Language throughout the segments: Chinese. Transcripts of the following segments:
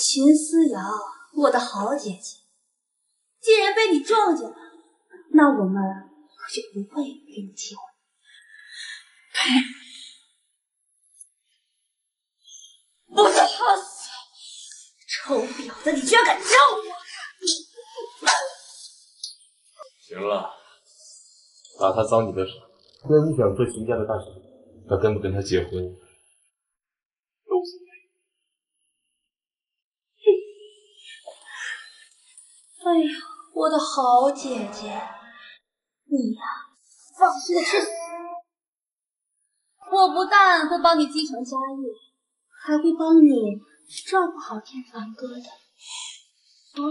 秦思瑶，我的好姐姐，既然被你撞见了，那我们可就不会给你机会。呸！我操死！臭婊子，你居然敢叫我！行了，打他脏你的手。真想做秦家的大小姐，那跟不跟他结婚都无所谓。哎呀，我的好姐姐，你呀，放心的去！我不但会帮你继承家业，还会帮你照顾好天凡哥的。嗯。过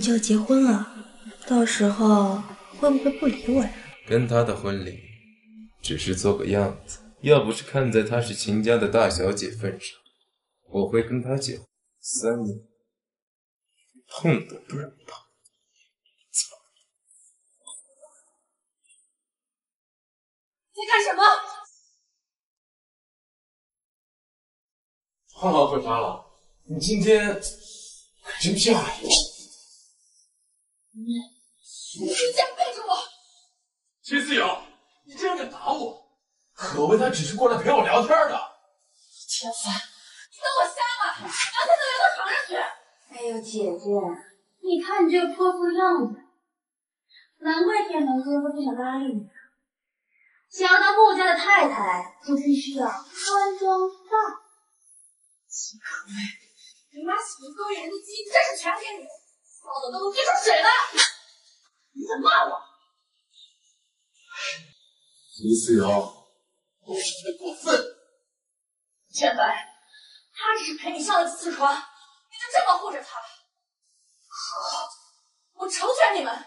天你就要结婚了，到时候会不会不理我呀？跟他的婚礼只是做个样子，要不是看在她是秦家的大小姐份上，我会跟她结婚。三年，碰都不让碰。在干什么？花花会发了，你今天真漂亮。你，你竟然背着我！秦思瑶，你竟然敢打我！可为他只是过来陪我聊天的。天凡，你当我瞎吗？聊天都聊到床上去！哎呦，姐姐，你看你这个泼妇样子，难怪天凡哥哥不想搭理你。想要当穆家的太太，就必须要端庄大秦可薇，你妈喜欢勾引人的基因真是全给你，骚的都能滴出水来！你敢骂我？林思瑶，我实在过分。千帆，他只是陪你上了几次床，你就这么护着他？好，我成全你们，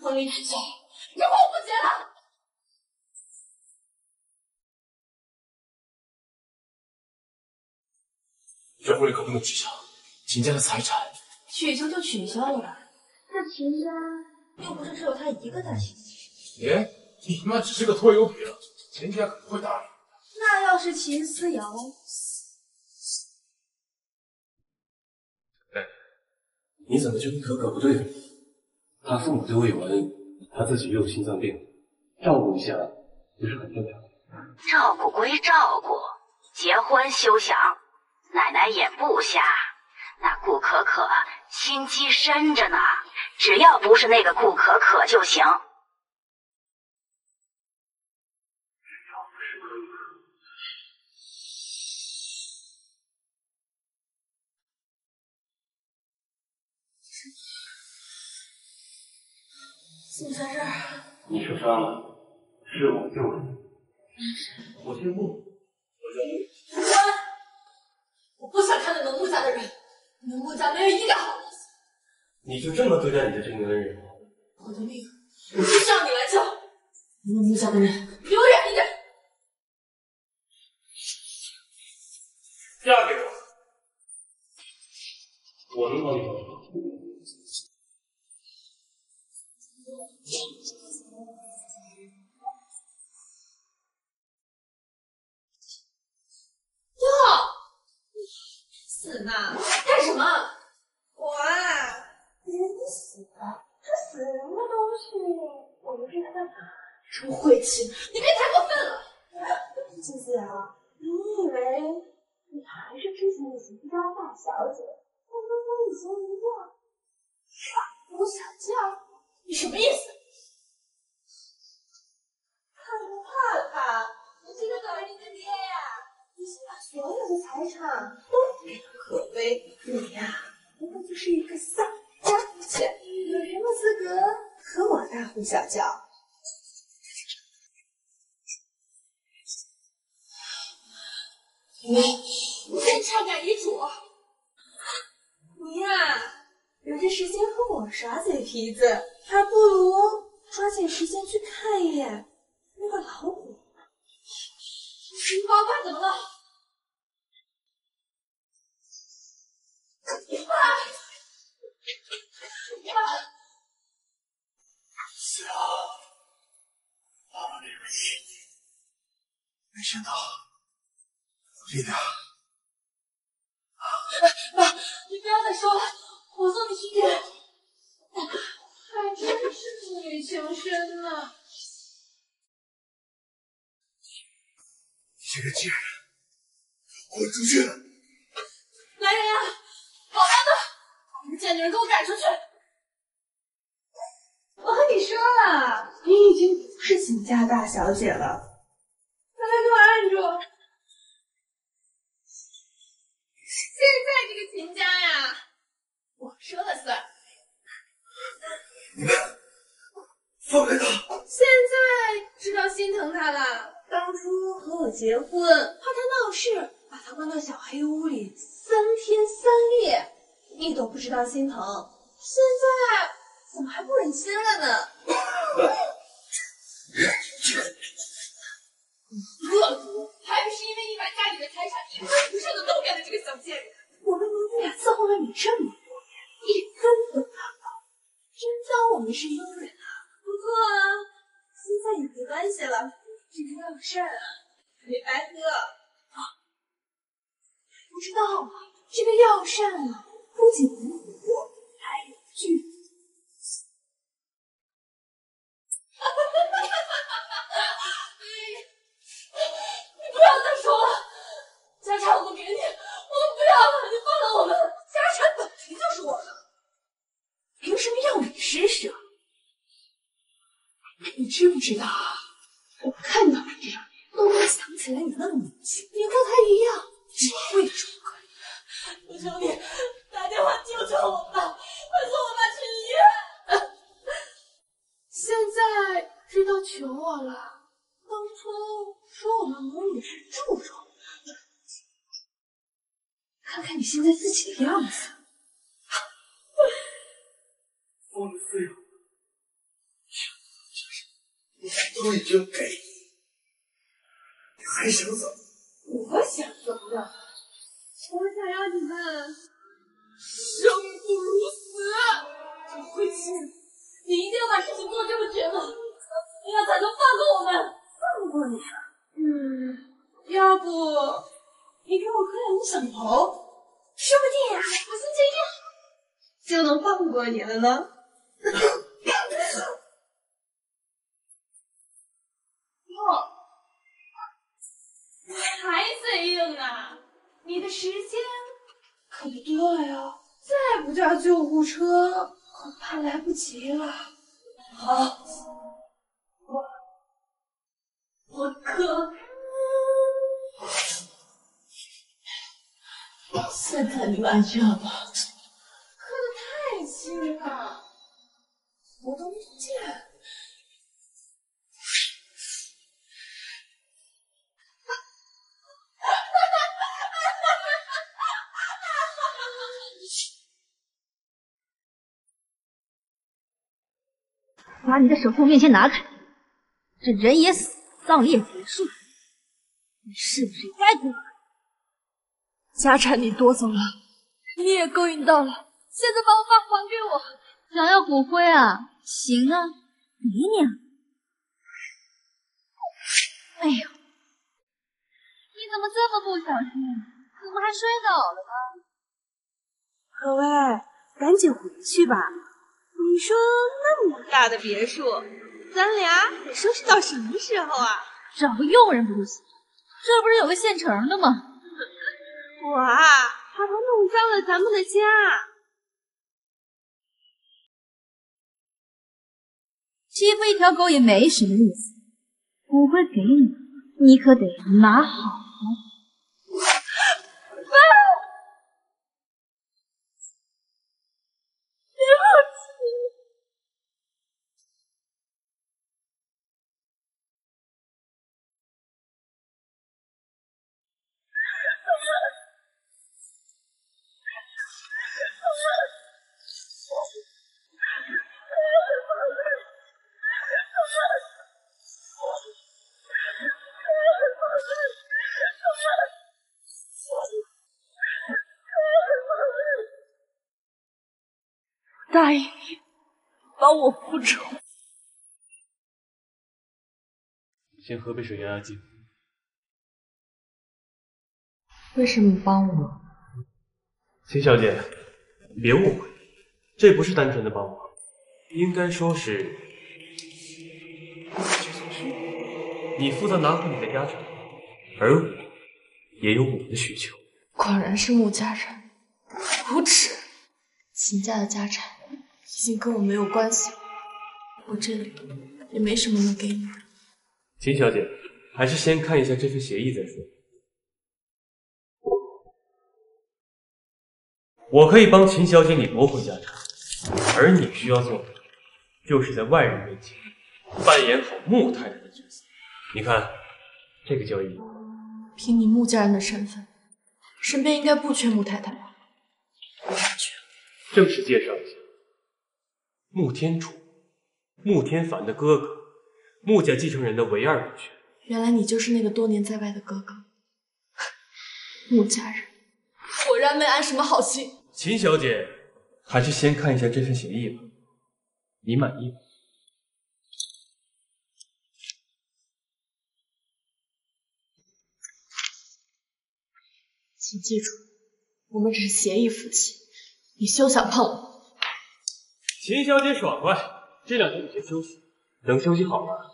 婚礼取消，以后我不结了。这婚礼可不能取消，秦家的财产。取消就取消了吧，那秦家又不是只有他一个大小姐。哎，你妈只是个拖油瓶，秦家可不会答应。那要是秦思瑶……哎，你怎么就跟可可不对付？他父母对我有恩，他自己又有心脏病，照顾一下不是很正常？照顾归照顾，结婚休想。奶奶眼不瞎，那顾可可心机深着呢，只要不是那个顾可可就行。怎么在这儿？你受伤了，是我救的你。我姓穆，我叫穆。我不想看到能穆家的人，能穆家没有一个好东西。你就这么对待你的这名恩人吗？我的命就是要你来救，能穆家的人离我知不知道？我看到你这张脸，都能想起来你的母亲，你和她一样，只会出轨。我求你打电话救救我爸，快送我爸去医院。现在知道求我了。当初说我们母女是注重，看看你现在自己的样子。我的费用，都已经给你，你还想怎么？我想怎么样？我想要你们生不如死。这慧清，你一定要把事情做这么绝吗？要怎么样才能放过我们？放过你啊？嗯，要不你给我磕两个响头，说不定啊，好像这样就能放过你了呢。你还嘴硬啊？你的时间可不多了哟，再不叫救护车，恐怕来不及了。好，我我磕。现在你们安全了吗？磕的太轻了，我都没见。把你的手从我面前拿开！这人也死，葬礼也结束，你是不是也该滚？家产你夺走了，你也勾引到了，现在把我爸还给我。想要骨灰啊？行啊，给你啊！哎呦，你怎么这么不小心？怎么还摔倒了呢？各位，赶紧回去吧。你说那么大的别墅，咱俩得收拾到什么时候啊？找个佣人不就行？这不是有个现成的吗？我啊，怕他弄脏了咱们的家。欺负一条狗也没什么意思。骨灰给你，你可得拿好。先喝杯水压压惊。为什么帮我？秦小姐，别误会，这不是单纯的帮忙，应该说是你负责拿回你的家产，而我也有我的需求。果然是穆家人，无耻！秦家的家产已经跟我没有关系了，我这里也没什么能给你的。秦小姐，还是先看一下这份协议再说。我可以帮秦小姐你夺回家产，而你需要做的，就是在外人面前扮演好穆太太的角色。你看，这个交易，凭你穆家人的身份，身边应该不缺穆太太吧？不缺。正式介绍一下，穆天楚，穆天凡的哥哥，穆家继承人的唯二人选。原来你就是那个多年在外的哥哥，穆家人果然没安什么好心。秦小姐，还是先看一下这份协议吧，你满意吗？请记住，我们只是协议夫妻，你休想碰我。秦小姐爽快，这两天你先休息，等休息好了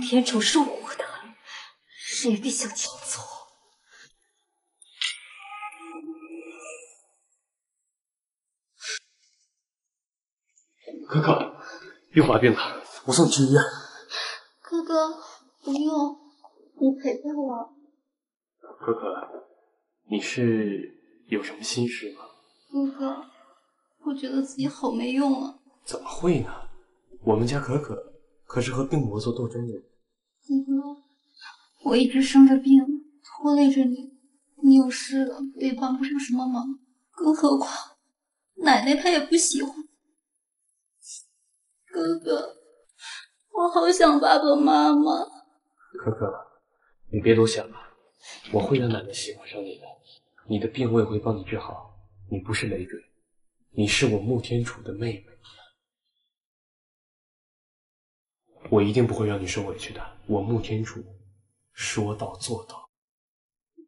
穆天楚是我的，谁也别想抢走。可可，玉华病了，我送你去医院。哥哥，不用，你陪陪我。可可，你是有什么心事吗？哥哥，我觉得自己好没用啊。怎么会呢？我们家可可可是和病魔做斗争的哥哥，我一直生着病，拖累着你，你有事了我也帮不上什么忙。更何况奶奶她也不喜欢。哥哥，我好想爸爸妈妈。可可，你别多想了，我会让奶奶喜欢上你的。你的病我也会帮你治好。你不是累赘，你是我穆天楚的妹妹。我一定不会让你受委屈的。我穆天楚说到做到。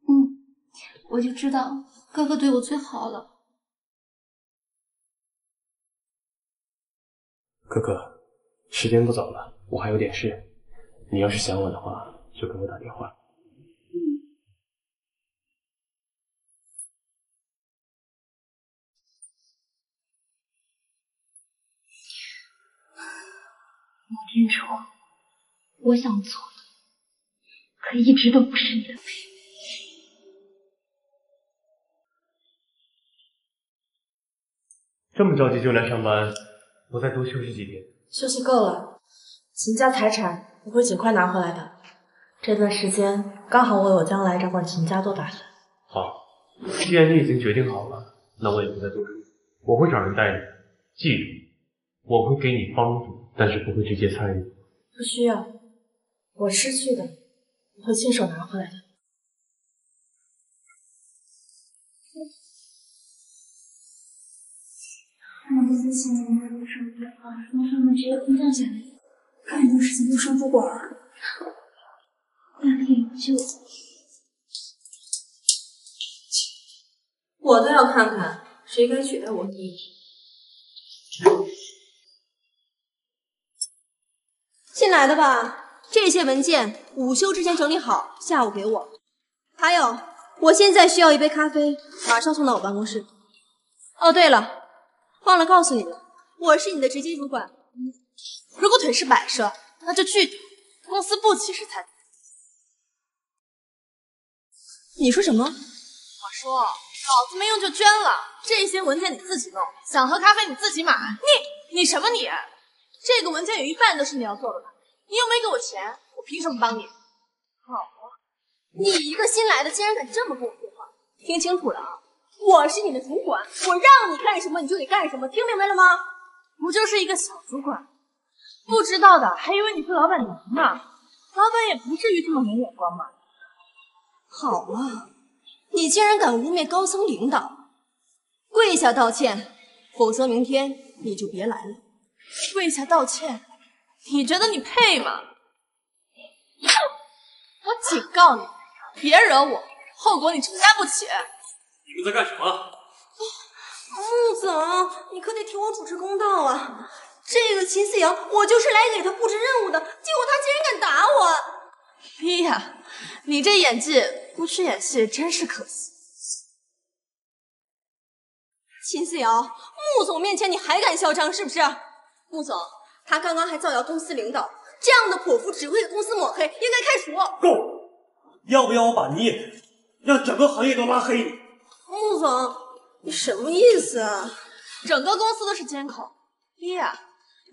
嗯，我就知道哥哥对我最好了。哥哥，时间不早了，我还有点事。你要是想我的话，就给我打电话。穆天楚，我想做的，可一直都不是你的妹妹。这么着急就来上班，我再多休息几天？休息够了，秦家财产我会尽快拿回来的。这段时间刚好为我将来掌管秦家做打算。好，既然你已经决定好了，那我也不再多说。我会找人带你，记住，我会给你帮助，但是不会直接参与。不需要，我失去的我会亲手拿回来的。看不自信的人都说不了话，从上面直接空降下来，干什么事情都双主管儿，压力就我倒要看看谁该取代我第一。新来的吧？这些文件午休之前整理好，下午给我。还有，我现在需要一杯咖啡，马上送到我办公室。哦，对了，忘了告诉你了，我是你的直接主管。如果腿是摆设，那就去公司不歧视残疾。你说什么？我说，老子没用就捐了，这些文件你自己弄，想喝咖啡你自己买。你你什么你？这个文件有一半都是你要做的吧？你又没给我钱，我凭什么帮你？好啊，你一个新来的竟然敢这么跟我说话，听清楚了啊！我是你的主管，我让你干什么你就得干什么，听明白了吗？不就是一个小主管，不知道的还以为你是老板娘呢。老板也不至于这么没眼光吧？好啊，你竟然敢污蔑高层领导，跪下道歉，否则明天你就别来了。跪下道歉？你觉得你配吗？我警告你，别惹我，后果你承担不起。你们在干什么？穆总，你可得替我主持公道啊！这个秦思瑶，我就是来给她布置任务的，结果她竟然敢打我！莉呀，你这演技不去演戏真是可惜。秦思瑶，穆总面前你还敢嚣张是不是？穆总，他刚刚还造谣公司领导，这样的泼妇只会给公司抹黑，应该开除。够了！要不要我把你也让整个行业都拉黑你？穆总，你什么意思啊？整个公司都是监控，莉亚，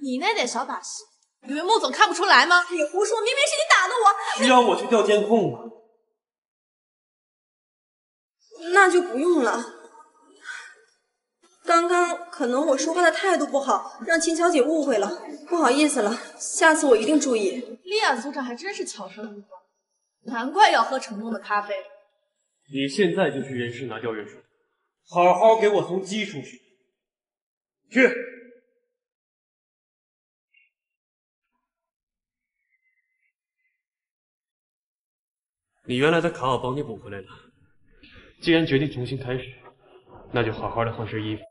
你那点小把戏，以为穆总看不出来吗？你胡说，明明是你打的我。需要我去调监控吗？那就不用了。刚刚可能我说话的态度不好，让秦小姐误会了，不好意思了，下次我一定注意。莉亚组长还真是巧舌如簧，难怪要喝成功的咖啡。你现在就去人事拿调阅书，好好给我从基础学。去。你原来的卡我帮你补回来了，既然决定重新开始，那就好好的换身衣服。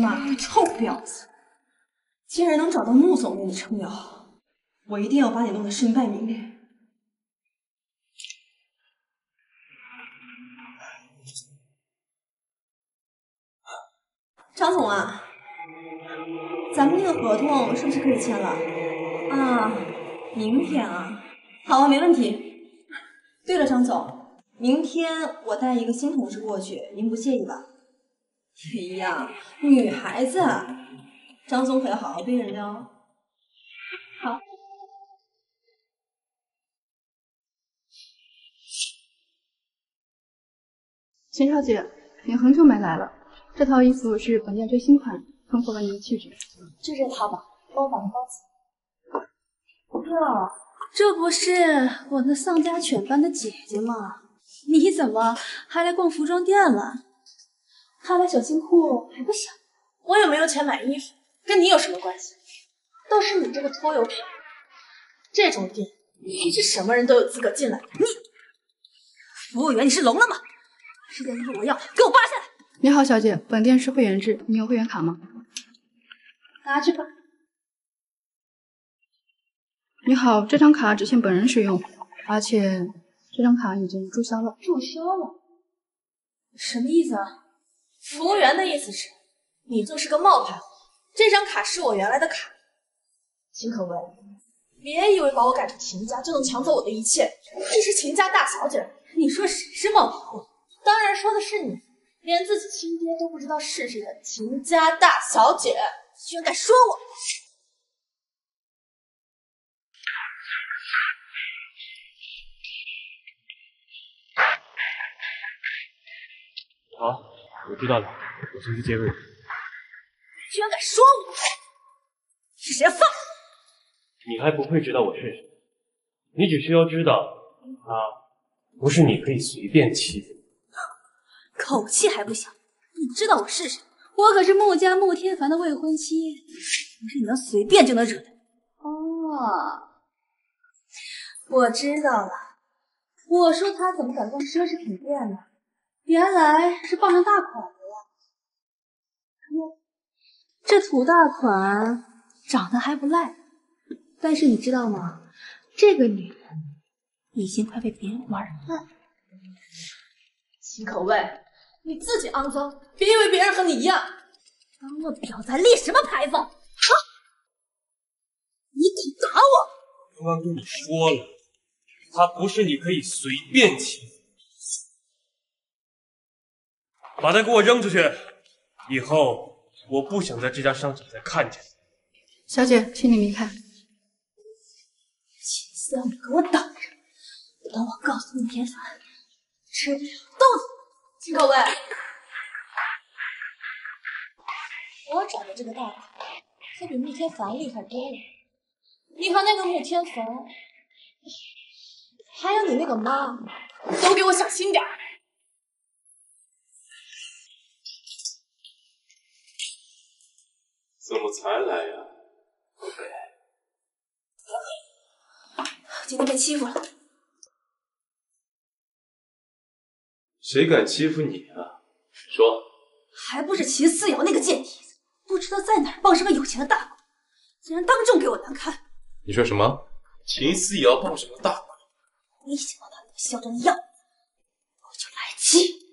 妈，臭婊子！竟然能找到穆总为你撑腰，我一定要把你弄得身败名裂。张总啊，咱们那个合同是不是可以签了？啊，明天啊，好啊，没问题。对了，张总，明天我带一个新同事过去，您不介意吧？哎呀，女孩子，张总可要好好对人家哦。好，秦小姐，你很久没来了。这套衣服是本店最新款，很符合你的气质。就这套吧，帮我把它包起来。哟，这不是我那丧家犬般的姐姐吗？你怎么还来逛服装店了？看来小金库还不小。我有没有钱买衣服，跟你有什么关系？倒是你这个拖油瓶。这种店不是什么人都有资格进来的。你，服务员，你是聋了吗？这件衣服我要，给我扒下来！你好，小姐，本店是会员制，你有会员卡吗？拿去吧。你好，这张卡只限本人使用，而且这张卡已经注销了。注销了？什么意思啊？服务员的意思是，你就是个冒牌货。这张卡是我原来的卡。秦可薇，别以为把我赶出秦家就能抢走我的一切。这是秦家大小姐，你说谁是冒牌货？当然说的是你。连自己亲爹都不知道是谁的秦家大小姐，居然敢说我！好，我知道了，我先去接个人。居然敢说我！是谁放？你还不会知道我是谁，你只需要知道，他不是你可以随便欺负。口气还不小！你知道我是谁？我可是穆家穆天凡的未婚妻，不是你能随便就能惹的。哦，我知道了。我说他怎么敢逛奢侈品店呢？原来是傍上大款了呀！哟，这土大款长得还不赖，但是你知道吗？这个女人已经快被别人玩烂了。秦可薇。你自己肮脏，别以为别人和你一样。当了婊子还立什么牌坊？啊！你敢打我？刚刚跟你说了，他不是你可以随便欺负。把他给我扔出去！以后我不想在这家商场再看见你。小姐，请你离开。秦思瑶，你给我等着！等我告诉慕天凡，吃不了兜着。秦可薇，我找的这个大款可比穆天凡厉害多了。你看那个穆天凡，还有你那个妈，都给我小心点儿！怎么才来呀？今天被欺负了。谁敢欺负你啊？说，还不是秦思瑶那个贱蹄子，不知道在哪儿傍上个有钱的大款，竟然当众给我难堪。你说什么？秦思瑶傍什么大款？一想到他那个嚣张的样子，我就来气。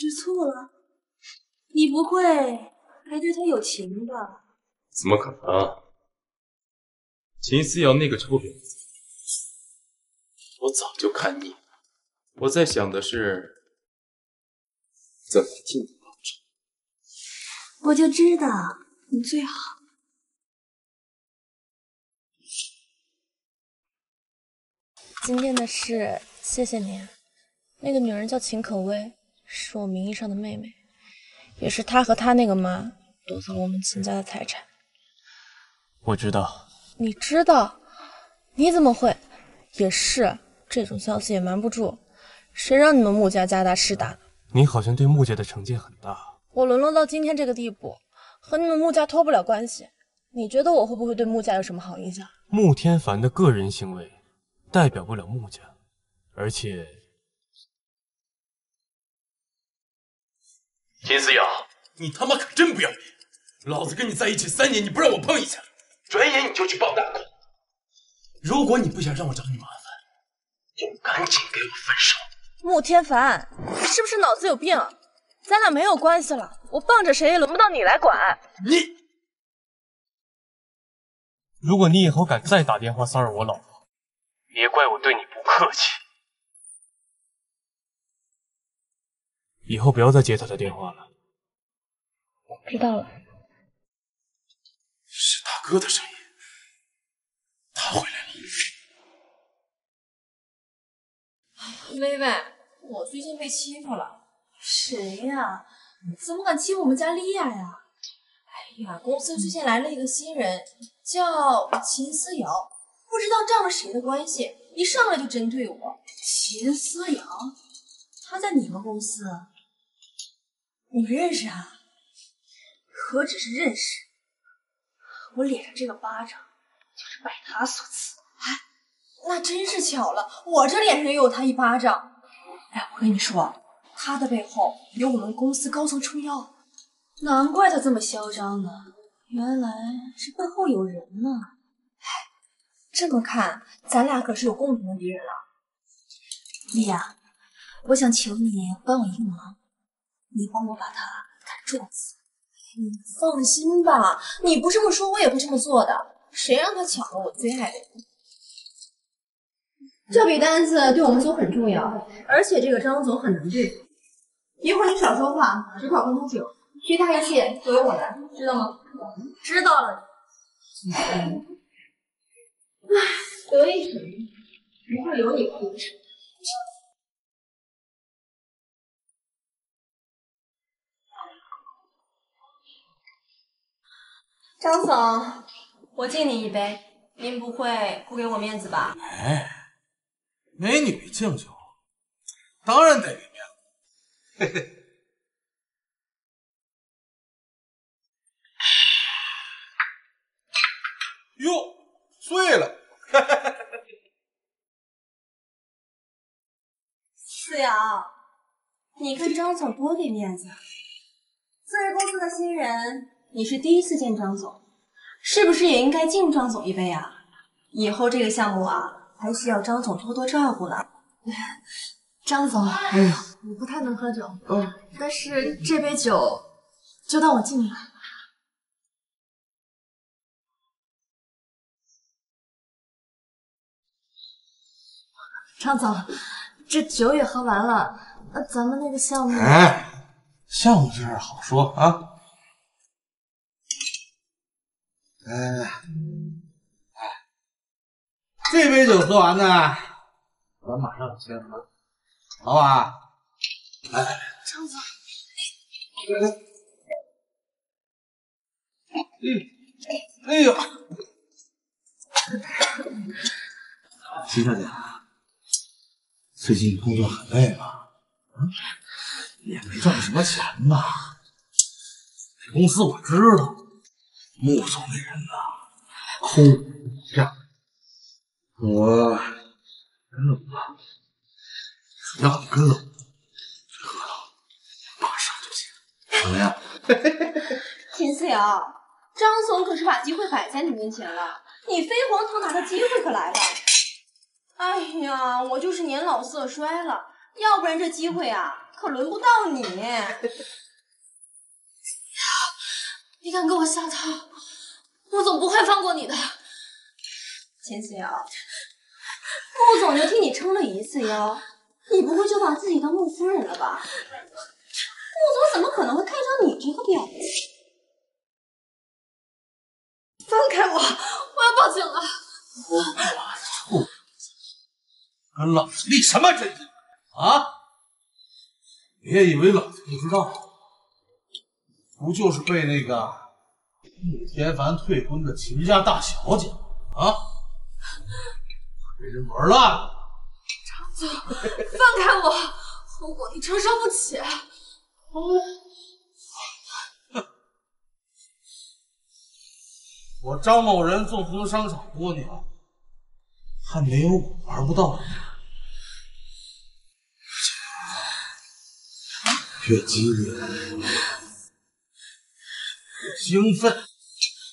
吃醋了？你不会还对他有情吧？怎么可能？秦思瑶那个臭婊子，我早就看腻了。我在想的是，怎么替你报仇。我就知道你最好。今天的事，谢谢你。那个女人叫秦可薇，是我名义上的妹妹，也是她和她那个妈夺走了我们秦家的财产。我知道，你知道？你怎么会？也是，这种消息也瞒不住。谁让你们穆家家大势大的？你好像对穆家的成见很大。我沦落到今天这个地步，和你们穆家脱不了关系。你觉得我会不会对穆家有什么好印象？穆天凡的个人行为代表不了穆家，而且秦思瑶，你他妈可真不要脸！老子跟你在一起三年，你不让我碰一下，转眼你就去傍大款。如果你不想让我找你麻烦，就赶紧给我分手。穆天凡，你是不是脑子有病？咱俩没有关系了，我傍着谁也轮不到你来管。你，如果你以后敢再打电话骚扰我老婆，别怪我对你不客气。以后不要再接他的电话了。知道了。是大哥的声音，他回来了。薇薇，我最近被欺负了。谁呀？怎么敢欺负我们家莉亚呀？哎呀，公司最近来了一个新人，叫秦思瑶，不知道仗着谁的关系，一上来就针对我。秦思瑶，她在你们公司，你认识啊？何止是认识，我脸上这个巴掌就是拜他所赐。哎，那真是巧了，我这脸上也有他一巴掌。哎，我跟你说。他的背后有我们公司高层撑腰，难怪他这么嚣张呢。原来是背后有人呢。哎，这么看，咱俩可是有共同的敌人了。丽雅，我想求你帮我一个忙，你帮我把他赶住。你放心吧，你不这么说，我也会这么做的。谁让他抢了我最爱的人？这笔单子对我们组很重要，而且这个张总很难对付。一会儿你少说话，只管喝酒，其他一切都由我来，知道吗？知道了。唉，得意什么？不会有你哭声。张总，我敬你一杯，您不会不给我面子吧？哎，美女敬酒，当然得给面子。嘿嘿，哟，醉了！思瑶，你看张总多给面子。作为公司的新人，你是第一次见张总，是不是也应该敬张总一杯啊？以后这个项目啊，还需要张总多多照顾了。张总，嗯，我不太能喝酒，嗯，但是这杯酒就当我敬你了。张总，这酒也喝完了，那咱们那个项目……哎，项目这事好说啊。哎，哎，这杯酒喝完呢，咱马上签合同，好吧？来，张总，来来，哎呦，秦小姐，最近工作很累吧？嗯，也没赚什么钱吧？这公司我知道，穆总的人呐，抠。这样，我跟了我，只要你跟了，马上就行，怎么样？秦思瑶，张总可是把机会摆在你面前了，你飞黄腾达的机会可来了。哎呀，我就是年老色衰了，要不然这机会啊，可轮不到你。你敢跟我下套，穆总不会放过你的。秦思瑶，穆总就替你撑了一次腰，你不会就把自己当穆夫人了吧？穆总怎么可能会看上你这个婊子？放开我！我要报警了！我操！跟老子立什么真劲啊？别以为老子不知道，不就是被那个穆天凡退婚的秦家大小姐啊？被人玩烂了！张总，放开我，后果你承受不起。我张某人纵横商场多年，还没有我玩不到的。越激烈，越兴奋。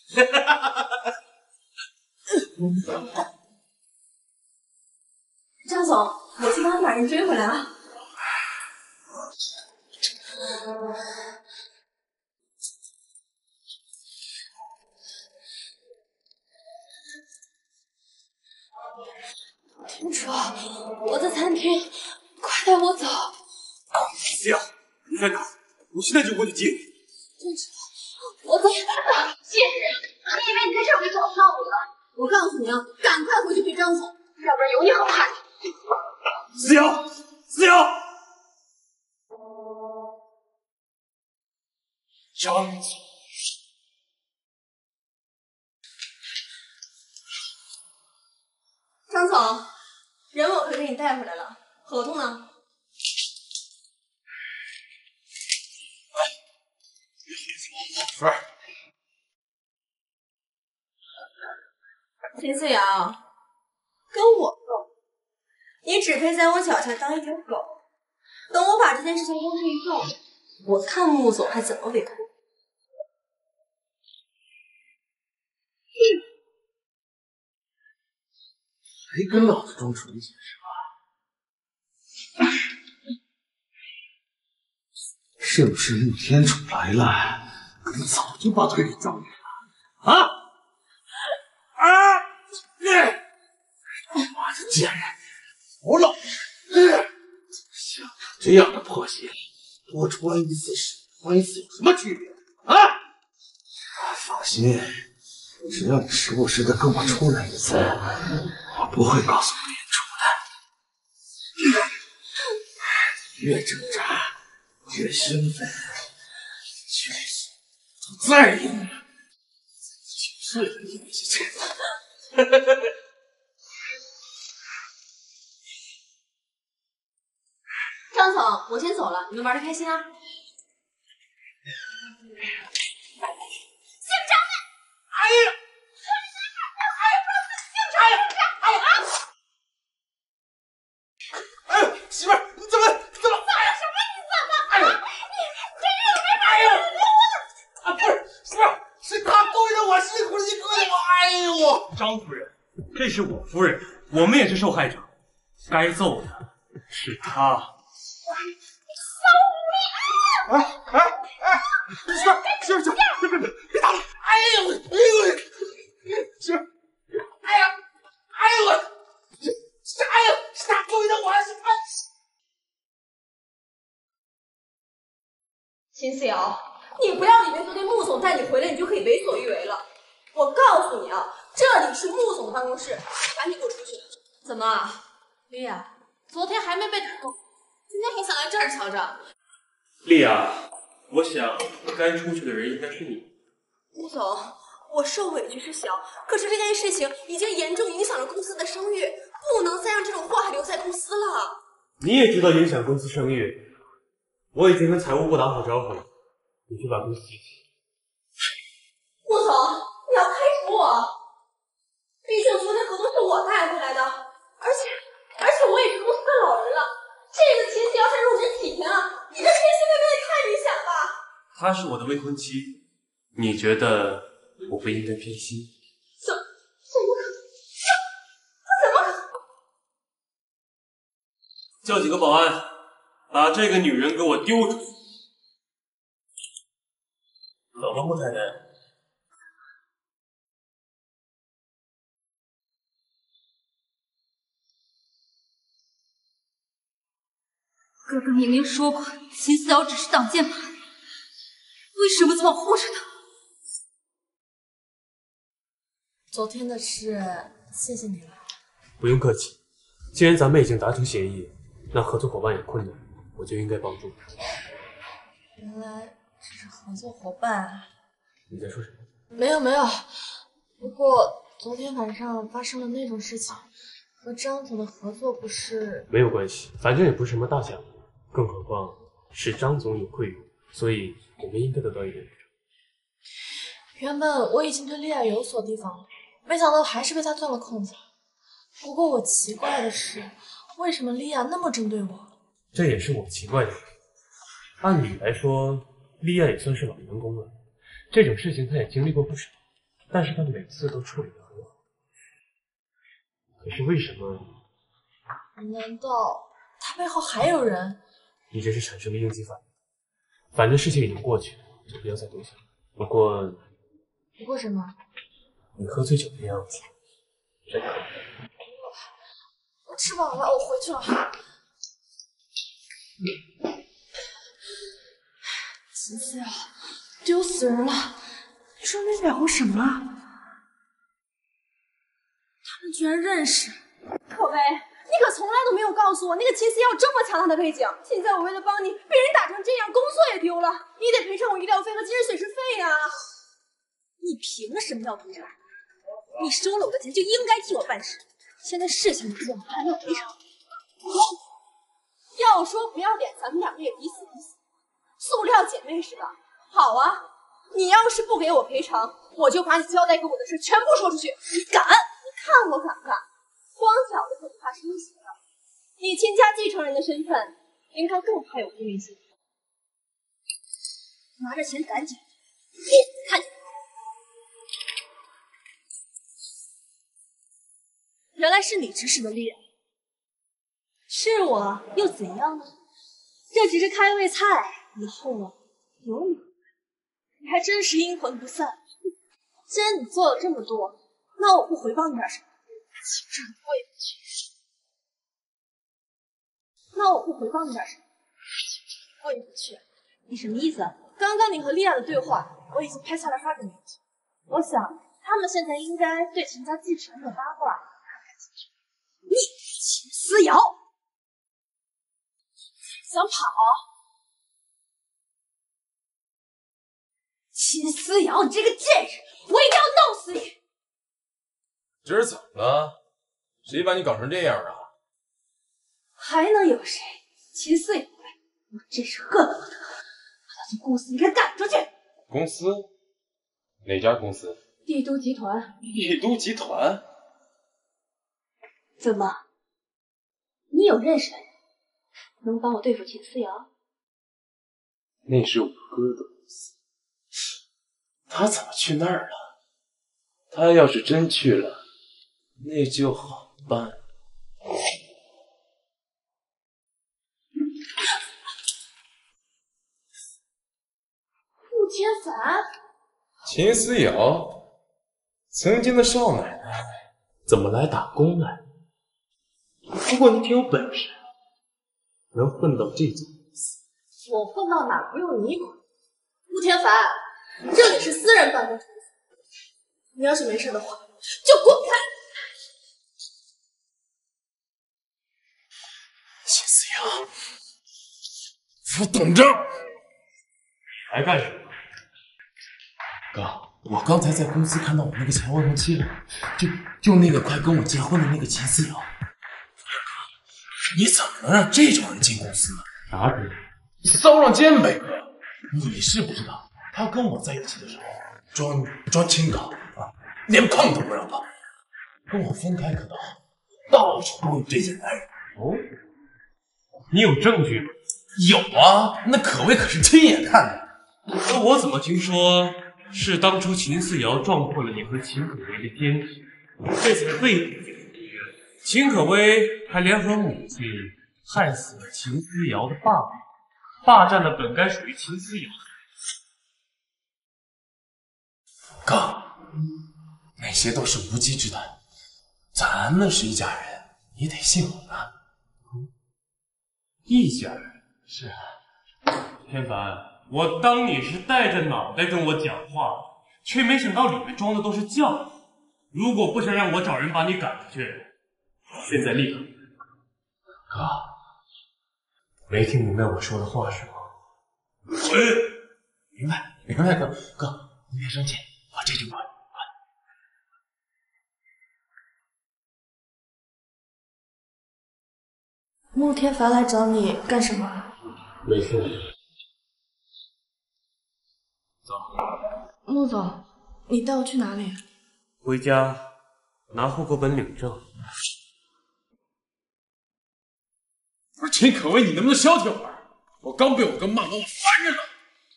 张总，我去帮你把人追回来啊！停车！我在餐厅，快带我走！思瑶，你在哪？我现在就过去接你。停车！我走……贱人，你以为你在这儿会找不到我了？我告诉你啊，赶快回去陪张总，要不然有你好看！思瑶，思瑶，张总，张总，人我可给你带回来了，合同呢？是。秦思瑶，跟我斗，你只配在我脚下当一条狗。等我把这件事情公之于众，我看穆总还怎么委托。还跟老子装纯洁是吧？是不是穆天楚来了？你早就把腿给张开了啊！啊！你他妈的贱人！我老子像你这样的破鞋，多穿一次少穿一次有什么区别啊？放心，只要你时不时的跟我出来一次，我不会告诉穆天楚的。越挣扎越兴奋，在意你九岁的年纪。张总，我先走了，你们玩的开心啊！姓张的，哎呀！哎呀，姓张的，哎呀！哎呦，媳妇儿，你怎么怎么？咋了？什么意思啊？哎呦，你这人没法哎呦留我啊，不是，媳妇儿，是他勾引的我，辛苦了，你勾引我，哎呦！张夫人，这是我夫人，我们也是受害者，该揍的是他。哎哎哎，媳妇儿，媳妇儿，媳妇儿，别别别别打了！哎呦，哎呦，媳妇儿，哎呀，哎呦我，这这，哎呦，是他勾引的我，是他。秦思瑶，你不要以为昨天穆总带你回来，你就可以为所欲为了。我告诉你啊，这里是穆总办公室，赶紧给我出去！怎么，丽亚，昨天还没被打够，今天还想来这儿瞧瞧。丽亚，我想该出去的人应该是你。穆总，我受委屈是小，可是这件事情已经严重影响了公司的声誉，不能再让这种祸害留在公司了。你也知道影响公司声誉，我已经跟财务部打好招呼了，你去把公司接起。顾总，你要开除我？毕竟昨天合同是我带回来的，而且而且我也是公司的老人了，这个秦思瑶是入职几天啊？你这偏心妹妹也太明显了吧！她是我的未婚妻，你觉得我不应该偏心？怎怎么可能？怎么可能？叫几个保安，把这个女人给我丢出去！走吧，穆太太。哥哥明明说过秦思瑶只是挡箭牌，为什么这么护着她？昨天的事，谢谢你了。不用客气，既然咱们已经达成协议，那合作伙伴有困难，我就应该帮助。原来这是合作伙伴。你在说什么？没有没有，不过昨天晚上发生了那种事情，和张总的合作不是没有关系，反正也不是什么大项目，更何况是张总有愧于我，所以我们应该得到一点补偿。原本我已经对丽亚有所提防了，没想到还是被她钻了空子。不过我奇怪的是，为什么莉亚那么针对我？这也是我奇怪的。按理来说，莉亚也算是老员工了，这种事情她也经历过不少，但是她每次都处理得很好。可是为什么？难道她背后还有人？你这是产生了应激反应。反正事情已经过去了，就不要再多想。不过，不过什么？你喝醉酒的样子真可怜。我吃饱了，我回去了。秦思瑶，丢死人了！你说那两回什么了？他们居然认识！可薇，你可从来都没有告诉我那个秦思瑶这么强大的背景。现在我为了帮你，被人打成这样，工作也丢了，你得赔偿我医疗费和精神损失费呀！你凭什么要赔偿？你收了我的钱就应该替我办事。现在事情做了，还要赔偿？要说不要脸，咱们两个也彼此彼此，塑料姐妹是吧？好啊，你要是不给我赔偿，我就把你交代给我的事全部说出去。你敢？你看我敢不敢？光脚的可不怕是一鞋的。你亲家继承人的身份，应该更怕有负面新闻。拿着钱赶紧，看见。原来是你指使的丽亚，是我又怎样呢？这只是开胃菜，以后啊有你，你还真是阴魂不散。既然你做了这么多，那我不回报你点什么？其实过意不去。那我不回报你点什么？过意不去。你什么意思？刚刚你和莉亚的对话，我已经拍下来发给你。我想他们现在应该对秦家继承人的八卦感兴趣。你秦思瑶想跑？秦思瑶，你这个贱人，我一定要弄死你！这是怎么了？谁把你搞成这样啊？还能有谁？秦思瑶，我真是恨不得把他从公司里给赶出去！公司？哪家公司？帝都集团。帝都集团？怎么？你有认识的人能帮我对付秦思瑶？那是我哥的公司，他怎么去那儿了？他要是真去了，那就好办。顾天凡，秦思瑶，曾经的少奶奶，怎么来打工来？不过你挺有本事，能混到这种公司。我混到哪不用你管。顾天凡，这里是私人办公室，你要是没事的话，就滚开！我等着！来干什么？哥，我刚才在公司看到我那个前未婚妻了，就就那个快跟我结婚的那个秦思瑶。哥你怎么能让这种人进公司呢？啥人？骚扰奸呗，哥！你是不知道，他跟我在一起的时候，装装清高啊，连碰都不让碰。跟我分开可倒好，到处都有这些男人。哦，你有证据吗？有啊，那可谓可是亲眼看的。那我怎么听说是当初秦思瑶撞破了你和秦可薇的奸情，这才被？秦可薇还联合母亲害死了秦思瑶的爸爸，霸占了本该属于秦思瑶的。哥，那些都是无稽之谈。咱们是一家人，你得信我的。一家人是。天凡，我当你是带着脑袋跟我讲话，却没想到里面装的都是浆糊。如果不想让我找人把你赶出去，现在立刻。哥，没听明白我说的话是吗？滚！明白，明白，哥，哥，你别生气，我这就滚。穆天凡来找你干什么？没事。走。穆总，你带我去哪里？回家拿户口本领证。不是秦可薇，你能不能消停会儿？我刚被我哥骂完，我烦着呢。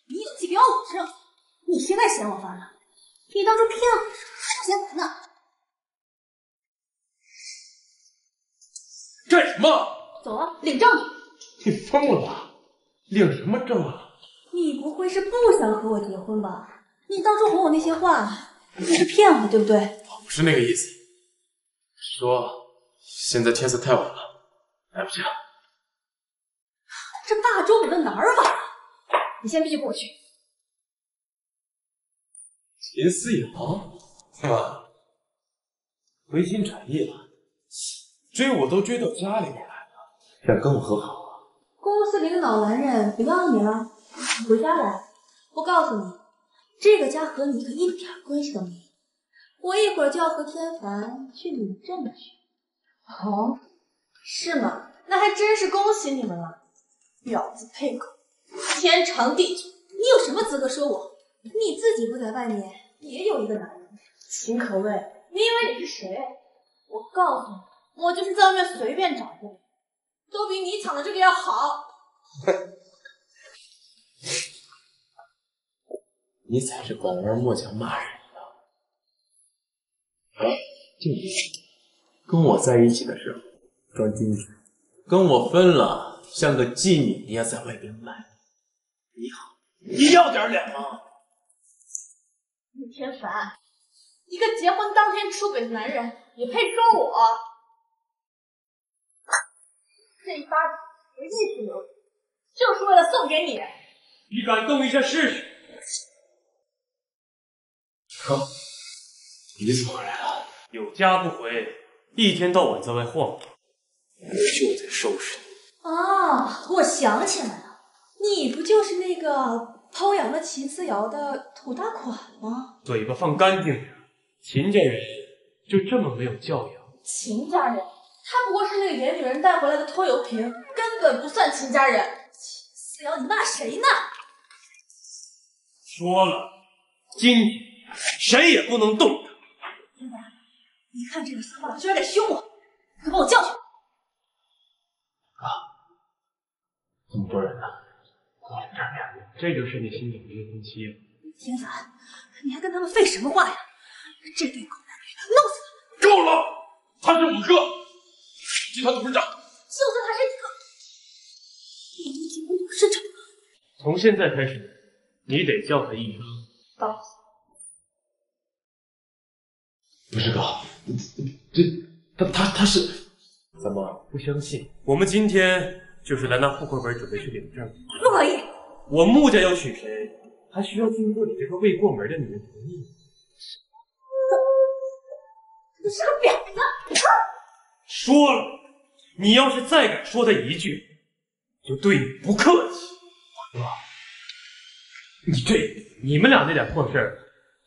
你有气不要我生，你现在嫌我烦了？你当初骗我时还不嫌烦呢？干什么？走啊，领证去！你疯了吧？领什么证啊？你不会是不想和我结婚吧？你当初哄我那些话，你是骗我对不对？我不是那个意思，说现在天色太晚了，来不及了。这大中午的哪儿晚了？你先必须跟我去。秦思瑶，妈，回心转意了，追我都追到家里面来了，想跟我和好啊？公司里的老男人不要你了，回家来。我告诉你，这个家和你可一点关系都没有。我一会儿就要和天凡去领证去。哦，是吗？那还真是恭喜你们了。婊子配狗，天长地久。你有什么资格说我？你自己不在外面也有一个男人，秦可畏。你以为你是谁？我告诉你，我就是在外面随便找一个，都比你抢的这个要好。你才是拐弯抹角骂人呢！就你，跟我在一起的时候装矜持，跟我分了像个妓女一样在外边卖。你好，你要点脸吗？穆天凡，一个结婚当天出轨的男人也配说我？这一巴掌我一直留着，就是为了送给你。你敢动一下试试？哥，你怎么回来了？有家不回，一天到晚在外晃，回去我再收拾你。啊，我想起来了，你不就是那个抛养了秦思瑶的土大款吗？嘴巴放干净点，秦家人就这么没有教养？秦家人，他不过是那个野女人带回来的拖油瓶，根本不算秦家人。秦思瑶，你骂谁呢？说了，今天谁也不能动他。天凡，你看这个骚爸爸居然敢凶我，快把我叫去！这么多人呢，给我领点面子，这就是你心里的未婚妻了。天凡，你还跟他们废什么话呀？这对狗男女，弄死他！够了！他是我哥，集团董事长。就算他是你哥，你集团董事长，从现在开始，你得叫他一声爸。不是哥，这他他他是怎么不相信？我们今天就是来拿户口本，准备去领证。不可以！我穆家要娶谁，还需要经过你这个未过门的女人同意。你是个婊子！说了，你要是再敢说他一句，就对你不客气。哥，你这你们俩那点破事儿，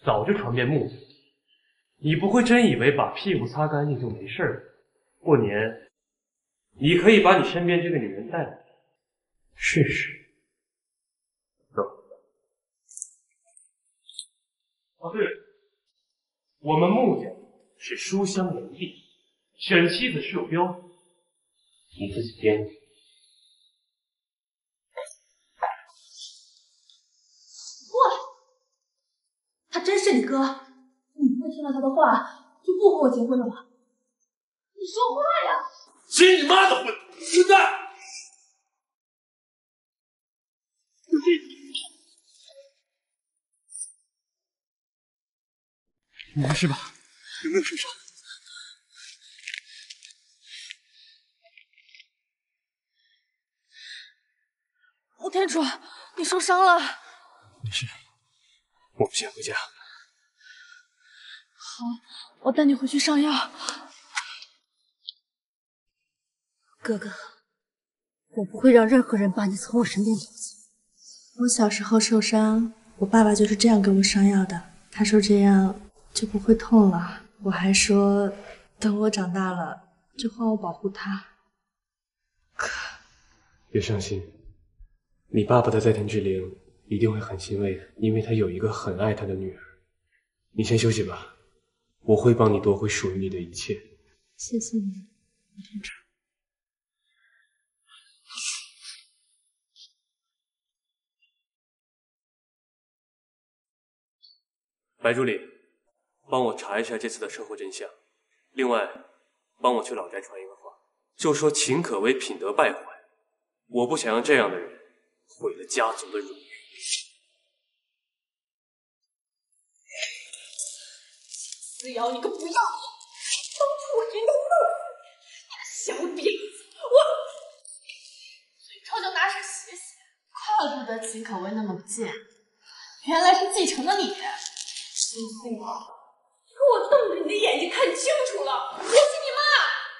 早就传遍木家。你不会真以为把屁股擦干净就没事了？过年，你可以把你身边这个女人带来试试。走。哦，对了，我们穆家是书香门第，选妻子是有标准，你自己编。过来。他真是你哥？你不会听了他的话就不和我结婚了吧？你说话呀！结你妈的婚！现在！你没事吧？有没有受伤？穆天楚，你受伤了？没事，我们先回家。好，我带你回去上药。哥哥，我不会让任何人把你从我身边夺走。我小时候受伤，我爸爸就是这样给我上药的。他说这样就不会痛了。我还说，等我长大了就换我保护他。别伤心，你爸爸的在天之灵一定会很欣慰的，因为他有一个很爱他的女儿。你先休息吧，我会帮你夺回属于你的一切。谢谢你。白助理，帮我查一下这次的车祸真相。另外，帮我去老宅传一个话，就说秦可薇品德败坏，我不想让这样的人毁了家族的荣誉。思瑶，你个不要脸！当初我真的弄死你，你个小婊子！我嘴臭就拿去洗洗。怪不得秦可薇那么贱，原来是继承了你。秦思瑶，给我瞪着你的眼睛看清楚了！我是你妈，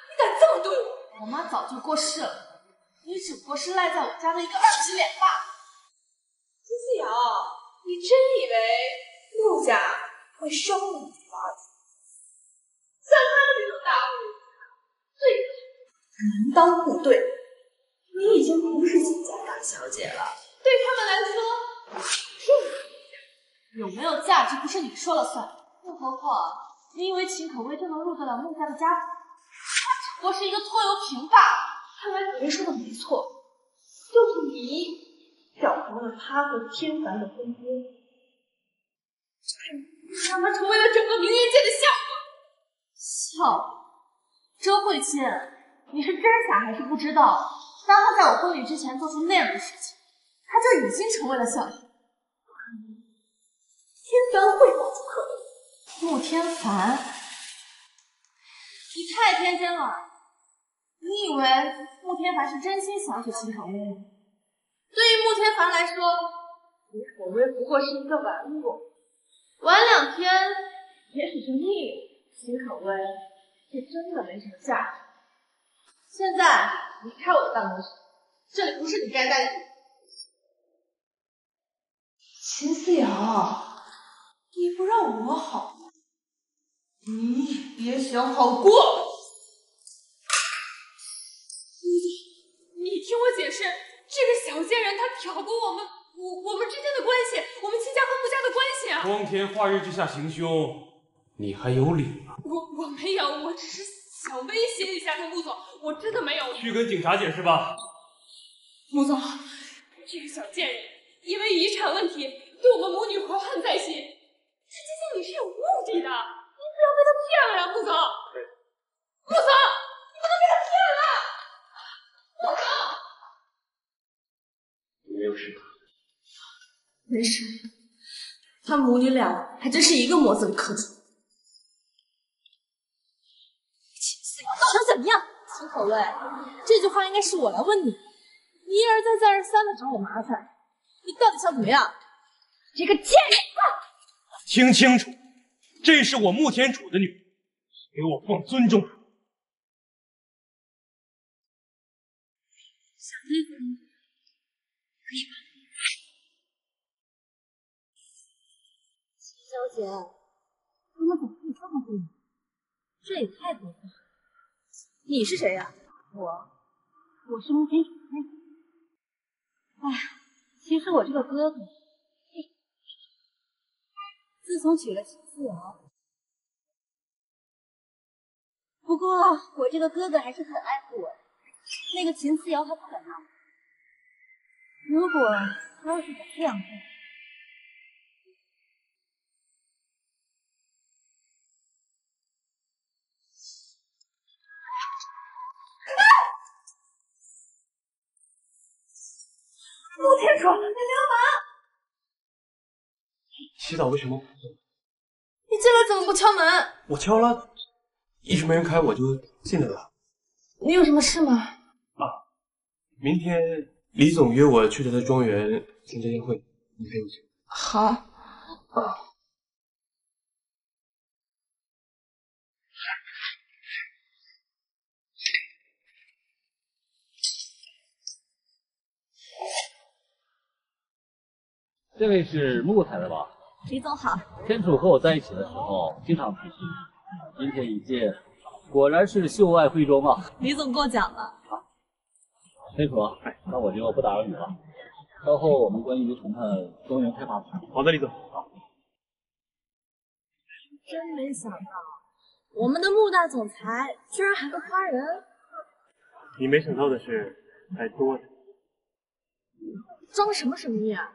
你敢这么对我？我妈早就过世了，你只不过是赖在我家的一个二皮脸罢了。秦思瑶，你真以为陆家会收你一儿子？像他这种大户，最门当户对，你已经不是金家大小姐了。对他们来说，有没有价值不是你说了算。更何况，你以为秦可薇就能入得了穆家的家谱？她只不过是一个拖油瓶罢了。看来可薇说的没错，就是你搅黄了他和天凡的婚约，就是你让他成为了整个明月界的笑话。笑？周慧清，你是真傻还是不知道？当他在我婚礼之前做出那样的事情，他就已经成为了笑话。天凡会保住可能？穆天凡，你太天真了！你以为穆天凡是真心想娶秦可薇吗？对于穆天凡来说，秦可薇不过是一个玩物，玩两天也许就腻了。秦可薇是真的没什么价值。现在离开我的办公室，这里不是你该待的地方。秦思瑶，你不让我好，你也别想好过。挑拨我们我我们之间的关系，我们秦家和穆家的关系啊！光天化日之下行凶，你还有理吗？我我没有，我只是想威胁一下他，穆总，我真的没有。去跟警察解释吧。穆总，这个小贱人因为遗产问题对我们母女怀恨在心，这接近你是有目的的，你不要被他骗了呀，穆总。穆总，你不能被他骗了。穆总，你没有事吧？没事。他母女俩还真是一个模子里刻出。想怎么样，秦可薇？这句话应该是我来问你。你一而再再而三的找我麻烦，你到底想怎么样？这个贱人！听清楚，这是我穆天楚的女人，给我放尊重。姐，他们怎么可以这么对你？这也太过分了！你是谁呀、我，我是穆天楚的妹妹。哎，其实我这个哥哥，自从娶了秦思瑶，不过我这个哥哥还是很爱护我的。那个秦思瑶还不敢拿我。如果他要是敢这样做，陆天楚，你流氓！洗澡为什么不做？你进来怎么不敲门？我敲了，一直没人开，我就进来了。你有什么事吗？啊明天李总约我去他的庄园参加宴会，你陪我去。好。这位是木材的吧？李总好，天楚和我在一起的时候经常提起你，今天一见，果然是秀外慧中啊！李总过奖了。天楚，那我就不打扰你了。稍后我们关于谈谈庄园开发的事。好的，李总。好真没想到，我们的穆大总裁居然还会夸人。你没想到的事还多着。装什么神秘啊？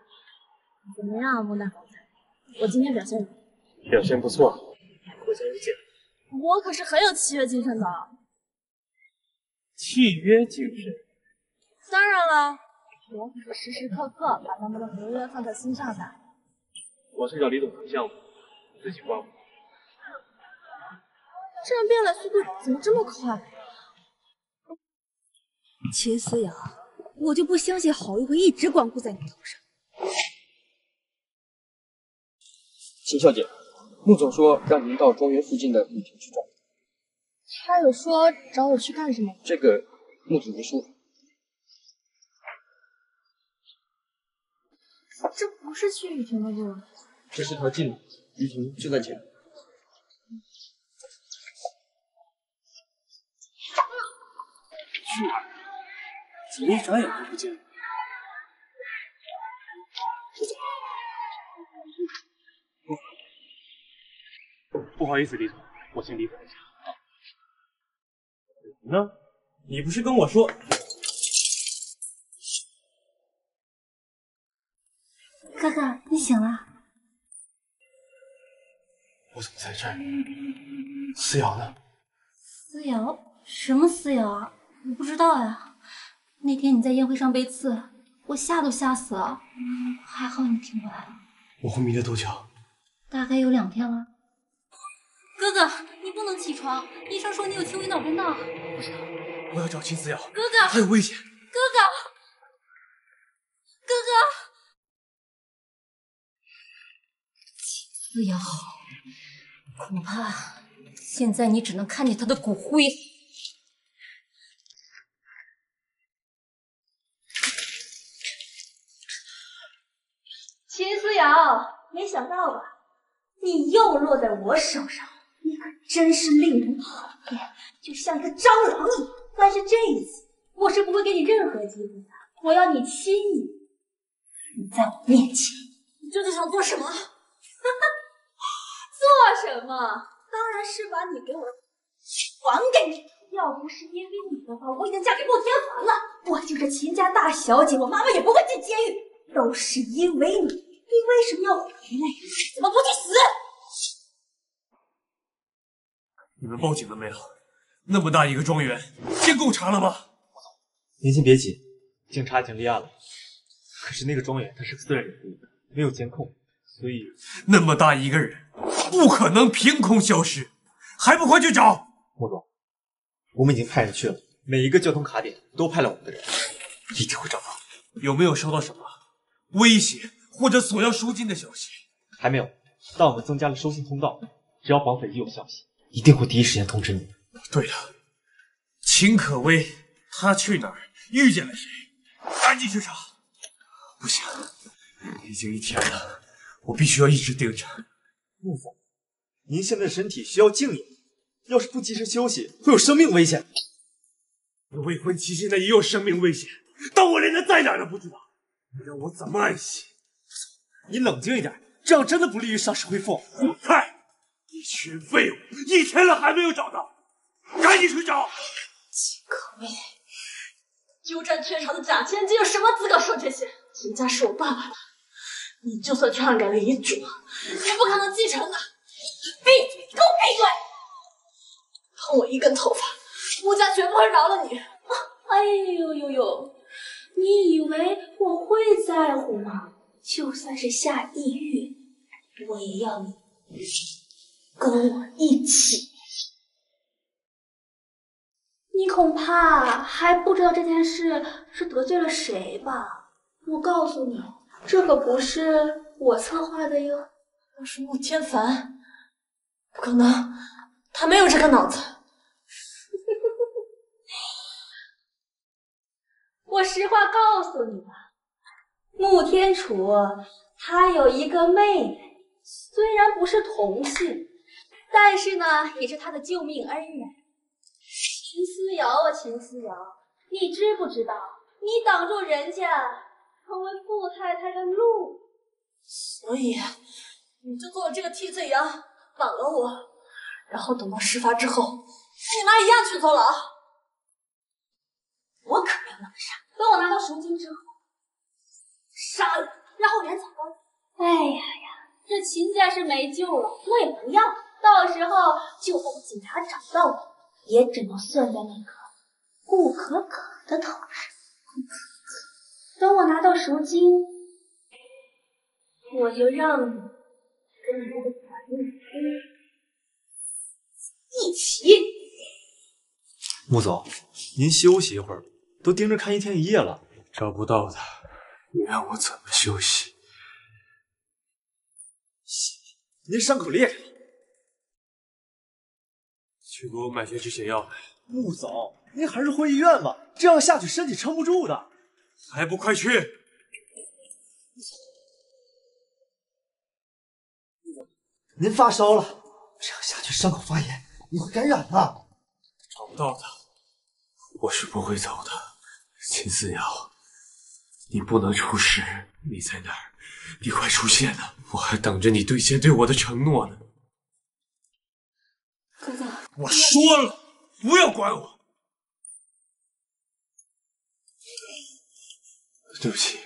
怎么样，穆大总裁？我今天表现？表现不错，过奖有奖。我可是很有契约精神的。契约精神。当然了，我可是时时刻刻把咱们的合约放在心上的。我是找李总谈项目，自己挂。这人变脸速度怎么这么快？秦思瑶，我就不相信好运会一直光顾在你头上。秦小姐，穆总说让您到庄园附近的雨亭去找。他有说找我去干什么？这个穆总没说。这不是去雨亭的路。这是条近路，雨亭就在前面。去哪儿？怎么一眨眼就不见？不不好意思，李总，我先离开一下。你呢？你不是跟我说？哥哥，你醒了？我怎么在这儿？思瑶呢？思瑶？什么思瑶啊？我不知道呀。那天你在宴会上被刺，我吓都吓死了。嗯，还好你挺过来了。我昏迷了多久？大概有两天了。哥哥，你不能起床，医生说你有轻微脑震荡。不行，我要找秦思瑶。哥哥，他有危险。哥哥，哥哥，秦思瑶，恐怕现在你只能看见他的骨灰。秦思瑶，没想到吧？你又落在我手上，你可真是令人讨厌，就像一个蟑螂一样。但是这一次，我是不会给你任何机会的。我要你亲你，你在我面前，你究竟想做什么？哈 哈做什么？当然是把你给我还给你。要不是因为你的话，我已经嫁给莫天凡了。我就是秦家大小姐，我妈妈也不会进监狱。都是因为你，你为什么要回来？怎么不去死？你们报警了没有？那么大一个庄园，监控查了吗？您先别急，警察已经立案了。可是那个庄园它是个私人领域，没有监控，所以那么大一个人，不可能凭空消失，还不快去找？莫总，我们已经派人去了，每一个交通卡点都派了我们的人，一定会找到。有没有收到什么威胁或者索要赎金的消息？还没有，但我们增加了收信通道，只要绑匪一有消息，一定会第一时间通知你。对了，秦可薇，她去哪儿？遇见了谁？赶紧去查！不行，已经一天了，我必须要一直盯着。陆总，您现在的身体需要静养，要是不及时休息，会有生命危险。你未婚妻现在也有生命危险，但我连她在哪儿都不知道，你让我怎么安心？你冷静一点，这样真的不利于伤势恢复。嗨，一群废物，一天了还没有找到，赶紧去找！秦可薇，鸠占鹊巢的假千金有什么资格说这些？秦家是我爸爸的，你就算篡改了遗嘱，也不可能继承的。闭嘴，给我闭嘴！碰我一根头发，穆家绝不会饶了你。哎呦呦呦，你以为我会在乎吗？就算是下地狱，我也要你跟我一起。你恐怕还不知道这件事是得罪了谁吧？我告诉你，这可不是我策划的哟。那是穆天凡，不可能，他没有这个脑子。我实话告诉你吧，穆天楚他有一个妹妹，虽然不是同姓，但是呢，也是他的救命恩人。秦思瑶啊，秦思瑶，你知不知道，你挡住人家成为富太太的路？所以你就做了这个替罪羊，绑了我，然后等到事发之后，跟你妈一样去坐牢。我可没有那么傻。等我拿到赎金之后，杀了，然后远走高飞。哎呀呀，这秦家是没救了，我也不要。到时候就算警察找到我，也只能算在那个顾可可的头上。等我拿到赎金，我就让你跟你那个一起。穆总，您休息一会儿，都盯着看一天一夜了。找不到他，你让我怎么休息？您伤口裂开了，去给我买些止血药来。穆总，您还是回医院吧，这样下去身体撑不住的。还不快去！您发烧了，这样下去伤口发炎，你会感染的。找不到他，我是不会走的。秦思瑶，你不能出事！你在哪儿？你快出现啊！我还等着你兑现对我的承诺呢。哥哥，我说了，不要管我。对不起，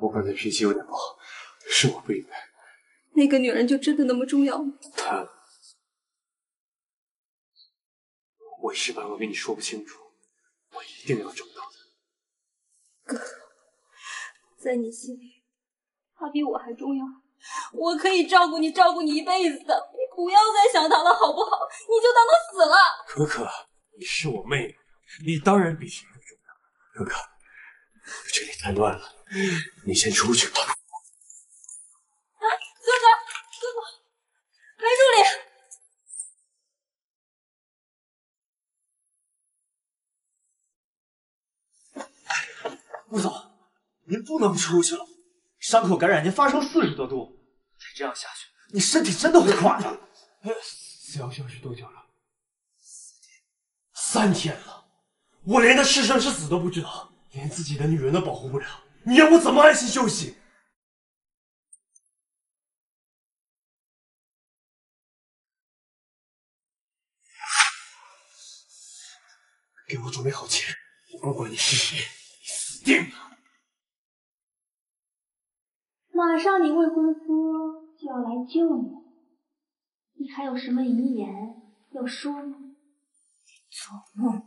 我刚才脾气有点不好，是我不应该。那个女人就真的那么重要吗？她，我一时半会跟你说不清楚，我一定要找到她。哥哥，在你心里，她比我还重要。我可以照顾你，照顾你一辈子的。你不要再想他了，好不好？你就当他死了。可可，你是我妹妹，你当然比谁都重要。可可，这里太乱了，你先出去吧。啊，哥哥，哥哥，梅助理。顾总，您不能出去了，伤口感染，您发烧四十多度，再这样下去，你身体真的会垮的。死瑶消失多久了？三天了，我连他是生是死都不知道，连自己的女人都保护不了，你让我怎么安心休息？给我准备好钱，不管你是谁，你死定了！马上你未婚夫就要来救你，你还有什么遗言要说吗？做梦！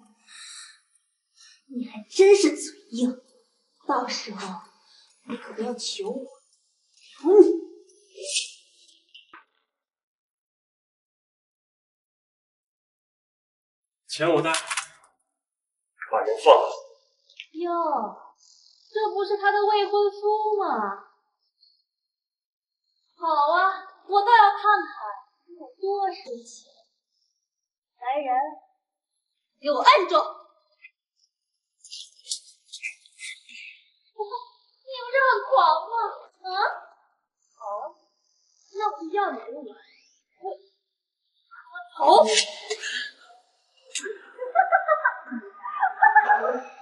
你还真是嘴硬，到时候你可不要求我求你！钱我带，把人放了。哟，这不是他的未婚夫吗？好啊，我倒要看看你有多神奇。来人，给我按住！你不是很狂吗？啊？好，那我就要你给我磕头。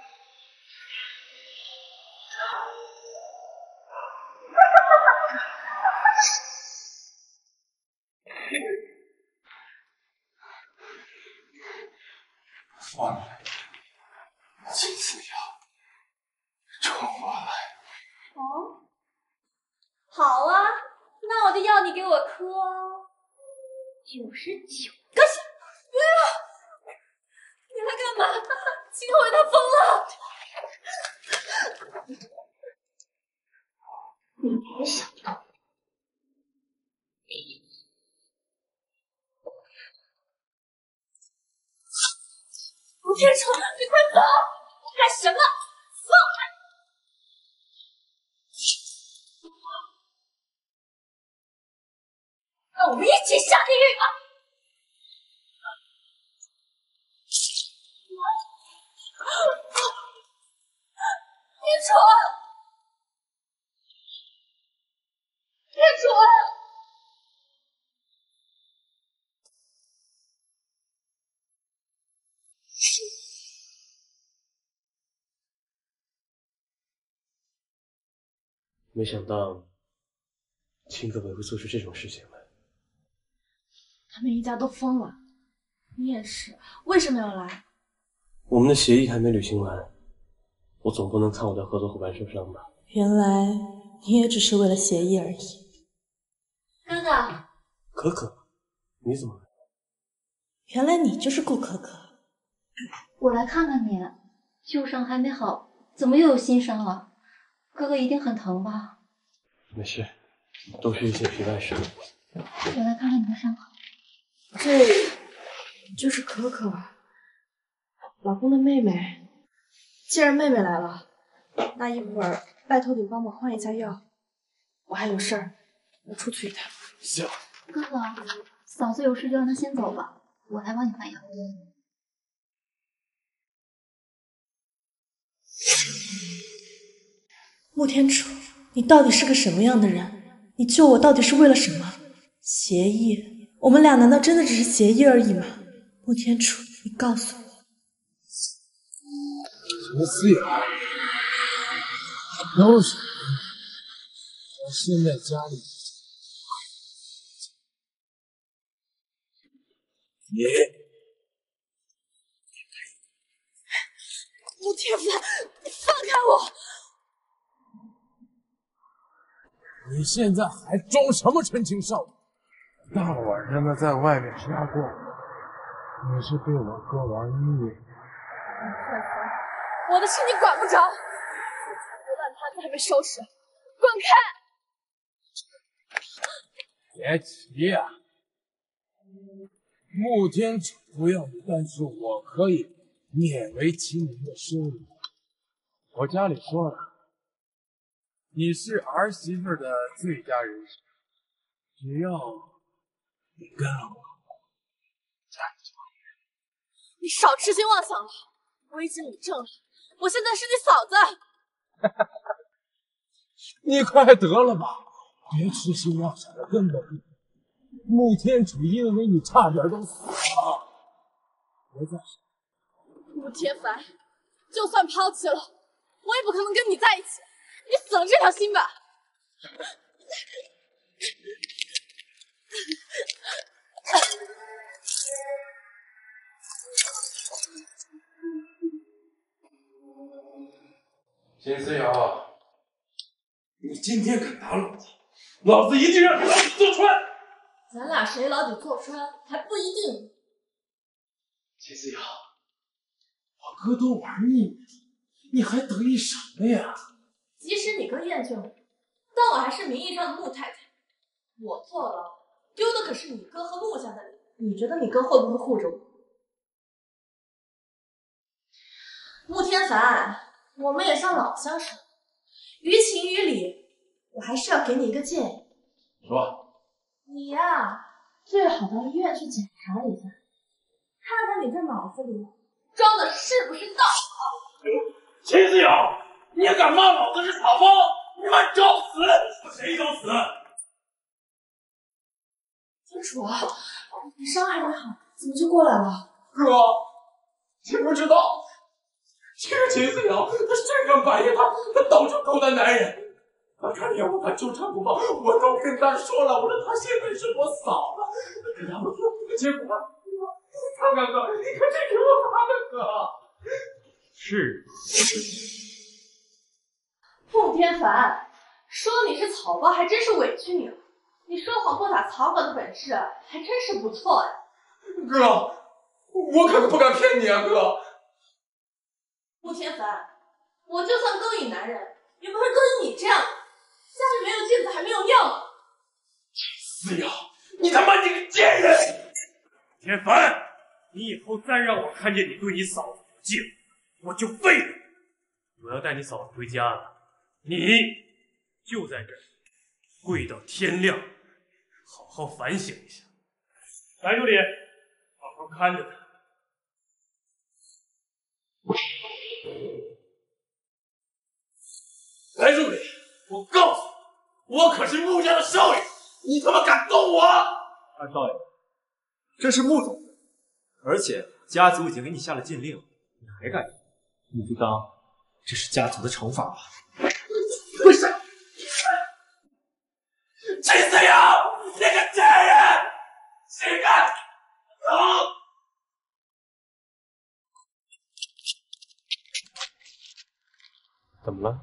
放了，秦思瑶，冲我来！哦，好啊，那我就要你给我磕九十九个响。不要！你来干嘛？秦可伟他疯了！你别想没想到秦可伟会做出这种事情来。他们一家都疯了，你也是，为什么要来？我们的协议还没履行完，我总不能看我的合作伙伴受伤吧？原来你也只是为了协议而已。哥哥，可可，你怎么来了？原来你就是顾可可。我来看看你，旧伤还没好，怎么又有新伤了？哥哥一定很疼吧？没事，都是一些皮外伤。我来看看你的伤口。这就是可可，老公的妹妹。既然妹妹来了，那一会儿拜托你帮我换一下药。我还有事儿，我出去一趟。行。哥哥，嫂子有事就让她先走吧，我来帮你换药。穆天楚，你到底是个什么样的人？你救我到底是为了什么？协议？我们俩难道真的只是协议而已吗？穆天楚，你告诉我。秦思瑶，都是我现在家里，你穆天凡，你放开我！你现在还装什么纯情少女？大晚上的在外面瞎逛，你是被我哥玩腻了？我的事你管不着，我烂摊子还没收拾，滚开！别急呀、穆天楚不要你，但是我可以勉为其难的收你。我家里说了，你是儿媳妇的最佳人选，只要你跟了我，就你少痴心妄想了，我已经领证了，我现在是你嫂子。你快得了吧，别痴心妄想了，根本不。穆天楚因为你差点都死了，别再穆天凡，就算抛弃了，我也不可能跟你在一起。你死了这条心吧。秦思瑶，你今天敢打老子，老子一定让你老底坐穿！咱俩谁老底坐穿还不一定。秦思瑶，我哥都玩腻了，你还得意什么呀？即使你哥厌倦我，但我还是名义上的穆太太。我坐牢，丢的可是你哥和穆家的脸。你觉得你哥会不会护着我？穆天凡，我们也算老相识了，于情于理，我还是要给你一个建议。说，你呀，最好到医院去检查一下，看看你这脑子里装的是不是稻草。秦思瑶，你也敢骂老子是草包？你们找死！谁找死？金楚，你伤还没好，怎么就过来了？哥，你不知道，这个秦思瑶，她深更半夜，她她到处勾搭男人。他看见我，他纠缠不放，我都跟他说了，我说他现在是我嫂子，可他不说，结果，看看哥，你看这给我发的哥，是。穆天凡，说你是草包，还真是委屈你了。你说谎不打草稿的本事还真是不错呀。哥，我可不敢骗你啊，哥。穆天凡，我就算勾引男人，也不会勾引你这样。家里没有镜子还没有尿吗？思瑶，你他妈你个贱人！天凡，你以后再让我看见你对你嫂子不敬，我就废了。我要带你嫂子回家了，你就在这儿跪到天亮，好好反省一下。白助理，好好看着他。白助理，我告诉你。我可是穆家的少爷，你他妈敢动我！二少爷，这是穆总，而且家族已经给你下了禁令，你还敢？你就当这是家族的惩罚吧。为什么？秦思瑶，你个贱人，谁敢？走！怎么了？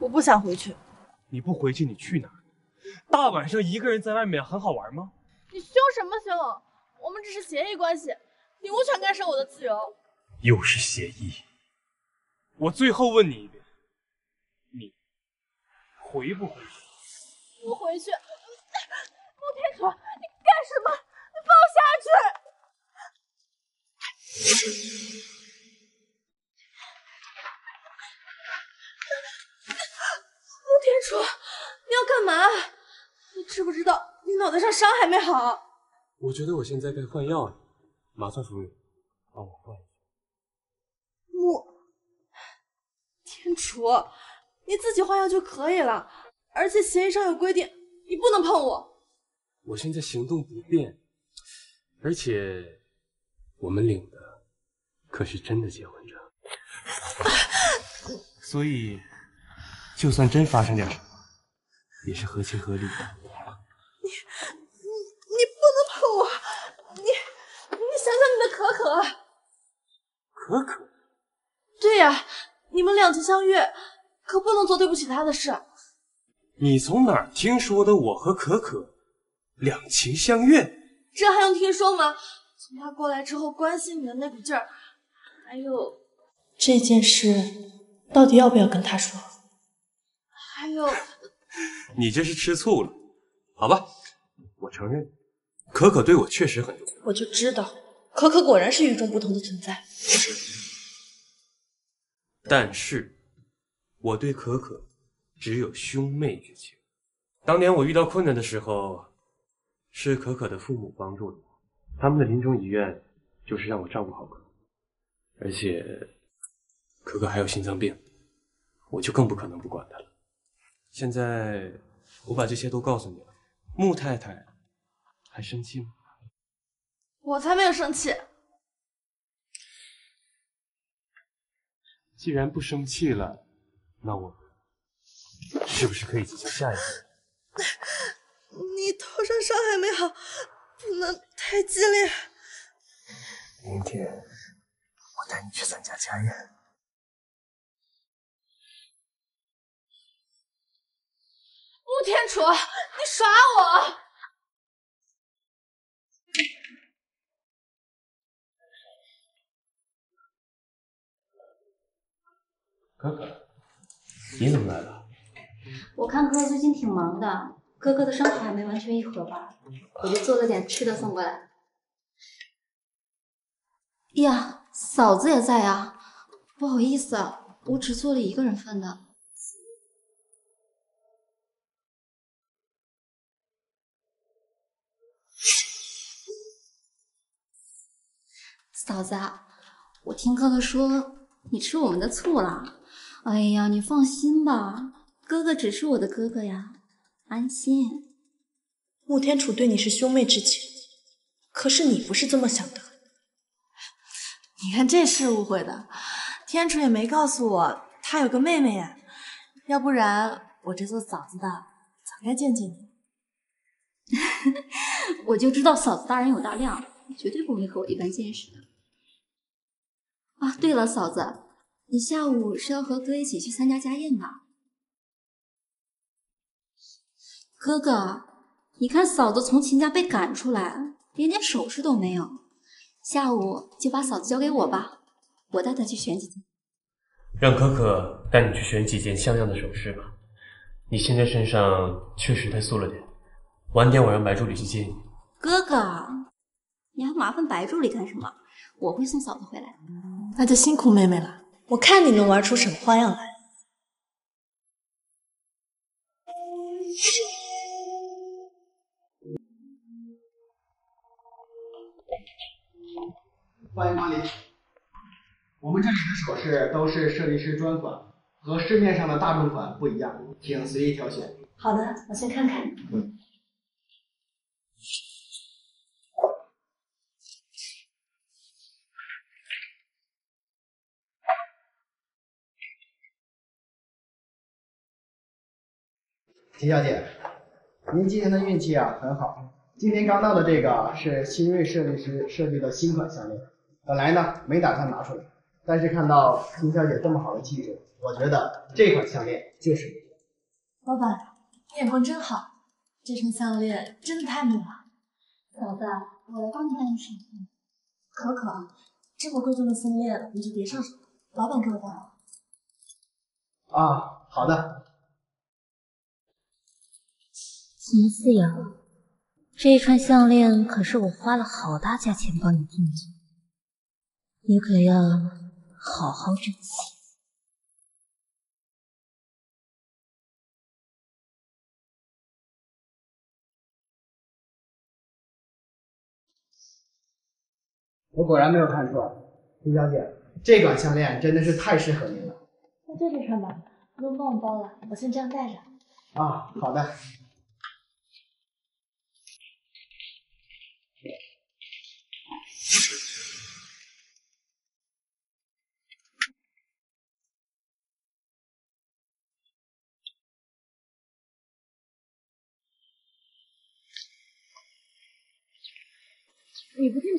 我不想回去。你不回去，你去哪？大晚上一个人在外面很好玩吗？你凶什么凶？我们只是协议关系，你无权干涉我的自由。又是协议。我最后问你一遍，你回不回去？不回去。穆天楚，你干什么？你放我下去！天楚，你要干嘛？你知不知道你脑袋上伤还没好？我觉得我现在该换药了，麻烦夫人，帮我换一下。穆天楚，你自己换药就可以了，而且协议上有规定，你不能碰我。我现在行动不便，而且我们领的可是真的结婚证，所以。就算真发生点什么，也是合情合理的。你你你不能碰我！你你想想你的可可。可可？对呀，你们两情相悦，可不能做对不起他的事。你从哪儿听说的？我和可可两情相悦？这还用听说吗？从他过来之后关心你的那股劲儿，还有这件事，到底要不要跟他说？还有，你这是吃醋了？好吧，我承认，可可对我确实很重要。我就知道，可可果然是与众不同的存在。但是，我对可可只有兄妹之情。当年我遇到困难的时候，是可可的父母帮助了我，他们的临终遗愿就是让我照顾好可可。而且，可可还有心脏病，我就更不可能不管她了。现在我把这些都告诉你了，穆太太还生气吗？我才没有生气。既然不生气了，那我们是不是可以进行下一步？你头上伤还没好，不能太激烈。明天我带你去参加家宴。穆天楚，你耍我！哥哥，你怎么来了？我看哥哥最近挺忙的，哥哥的伤口还没完全愈合吧？我就做了点吃的送过来。呀，嫂子也在啊，不好意思啊，我只做了一个人份的。嫂子，我听哥哥说你吃我们的醋了。哎呀，你放心吧，哥哥只是我的哥哥呀，安心。穆天楚对你是兄妹之情，可是你不是这么想的。你看这是误会的，天楚也没告诉我他有个妹妹呀，要不然我这做嫂子的早该见见你。我就知道嫂子大人有大量，绝对不会和我一般见识的。啊，对了，嫂子，你下午是要和哥一起去参加家宴吧？哥哥，你看嫂子从秦家被赶出来，连点首饰都没有，下午就把嫂子交给我吧，我带她去选几件。让可可带你去选几件像样的首饰吧。你现在身上确实太素了点，晚点我让白助理去接你。哥哥，你还麻烦白助理干什么？我会送嫂子回来。那就辛苦妹妹了，我看你能玩出什么花样来。欢迎光临。我们这里的首饰都是设计师专款，和市面上的大众款不一样，请随意挑选。好的，我先看看。嗯。秦小姐，您今天的运气啊很好。今天刚到的这个是新锐设计师设计的新款项链，本来呢没打算拿出来，但是看到秦小姐这么好的气质，我觉得这款项链就是你的。老板，你眼光真好，这串项链真的太美了。嫂子，我来帮你戴上。可可，这么贵重的项链你就别上手了，老板给我戴了。啊，好的。秦思瑶，这串项链可是我花了好大价钱帮你定制，你可要好好珍惜。我果然没有看错，林小姐，这款项链真的是太适合您了。那就这串吧，不用帮我包了，我先这样戴着。啊，好的。你不进去吗？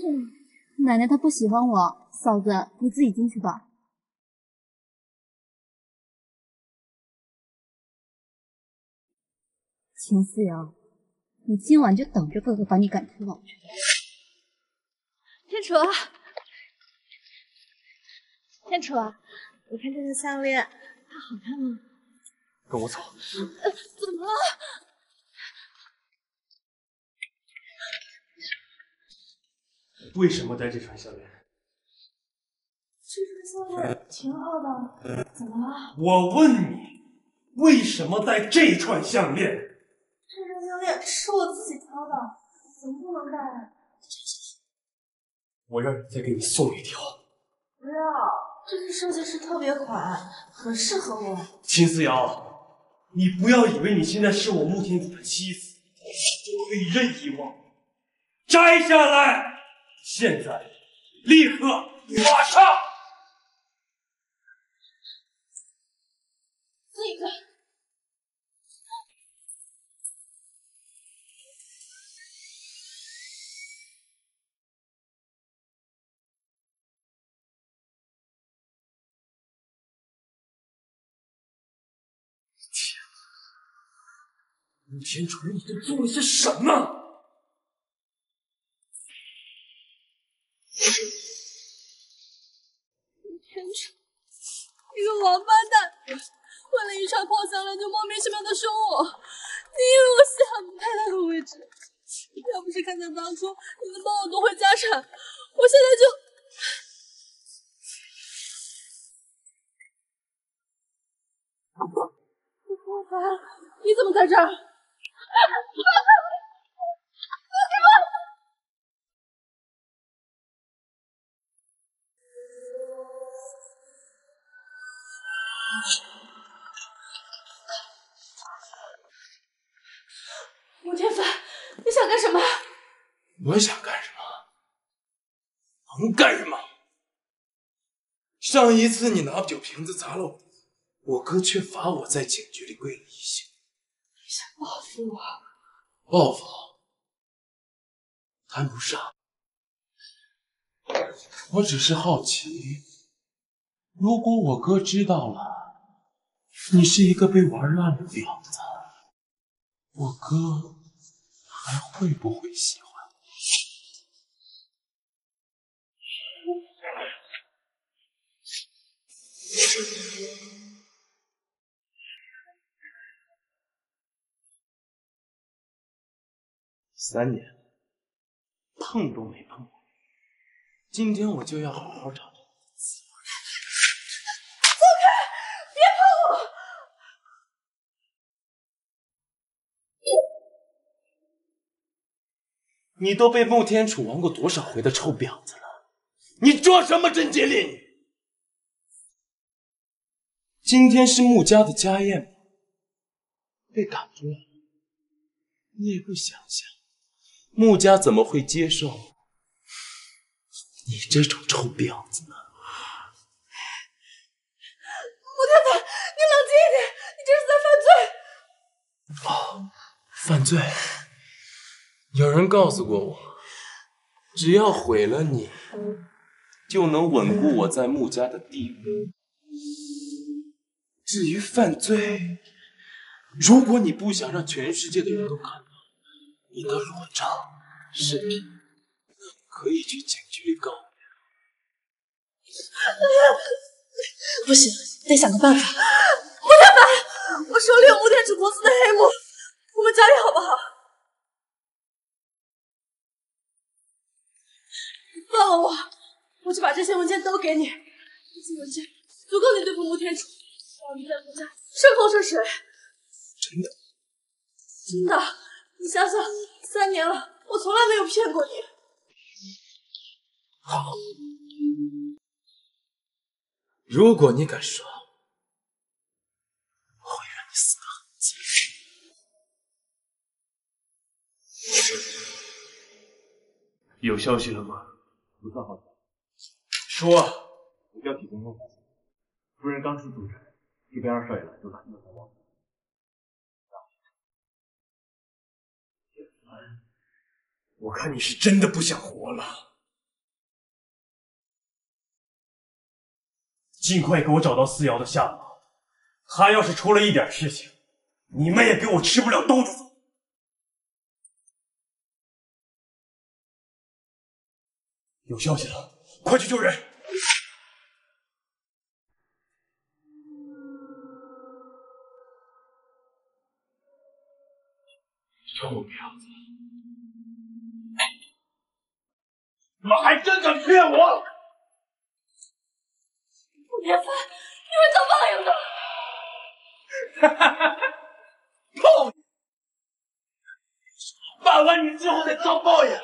奶奶她不喜欢我，嫂子你自己进去吧。秦思瑶，你今晚就等着哥哥把你赶出老去。天楚，天楚，你看这个项链，它好看吗？跟我走。呃，怎么了？为什么戴这串项链？这串项链挺好的，怎么了？我问你，为什么戴这串项链？这串项链是我自己挑的，怎么不能戴？我让人再给你送一条。不要，这是设计师特别款，很适合我。秦思瑶，你不要以为你现在是我穆天子的妻子，就可以任意妄为。摘下来！现在，立刻，马上！那个，天穆天楚，你都做了些什么？一串破项链就莫名其妙的凶我，你以为我下不开那个位置？要不是看在当初你能帮我夺回家产，我现在就……你怎么在这儿？我想干什么？能干什么？上一次你拿酒瓶子砸了我，我哥却罚我在警局里跪了一宿。你想报复我？报复？谈不上。我只是好奇，如果我哥知道了你是一个被玩烂的婊子，我哥还会不会喜欢？三年，碰都没碰过。今天我就要好好尝尝滋味。走开！别碰我！你都被穆天楚玩过多少回的臭婊子了？你装什么贞洁烈女？今天是穆家的家宴，被赶出来，你也不想想，穆家怎么会接受你这种臭婊子呢？穆太太，你冷静一点，你这是在犯罪！哦，犯罪？有人告诉过我，只要毁了你，就能稳固我在穆家的地位。至于犯罪，如果你不想让全世界的人都看到你的裸照是你，可以去警局里告我。不行，得想个办法。穆太白，我手里有吴天楚公司的黑幕，我们交易好不好？放了我，我就把这些文件都给你。这些文件足够你对付吴天楚。让你在穆家顺风顺水。真的？真的。你想想，三年了，我从来没有骗过你。好，如果你敢说，我会让你死得很惨。有消息了吗？不算好。说，我叫体中用。夫人刚出主诊。一边二少爷来就打电话了。我看你是真的不想活了，尽快给我找到思瑶的下落。他要是出了一点事情，你们也给我吃不了兜着走。有消息了，快去救人！臭婊子！你们还真敢骗我！穆天凡，你会遭报应的！哈哈哈！报应！办完你之后再遭报应！穆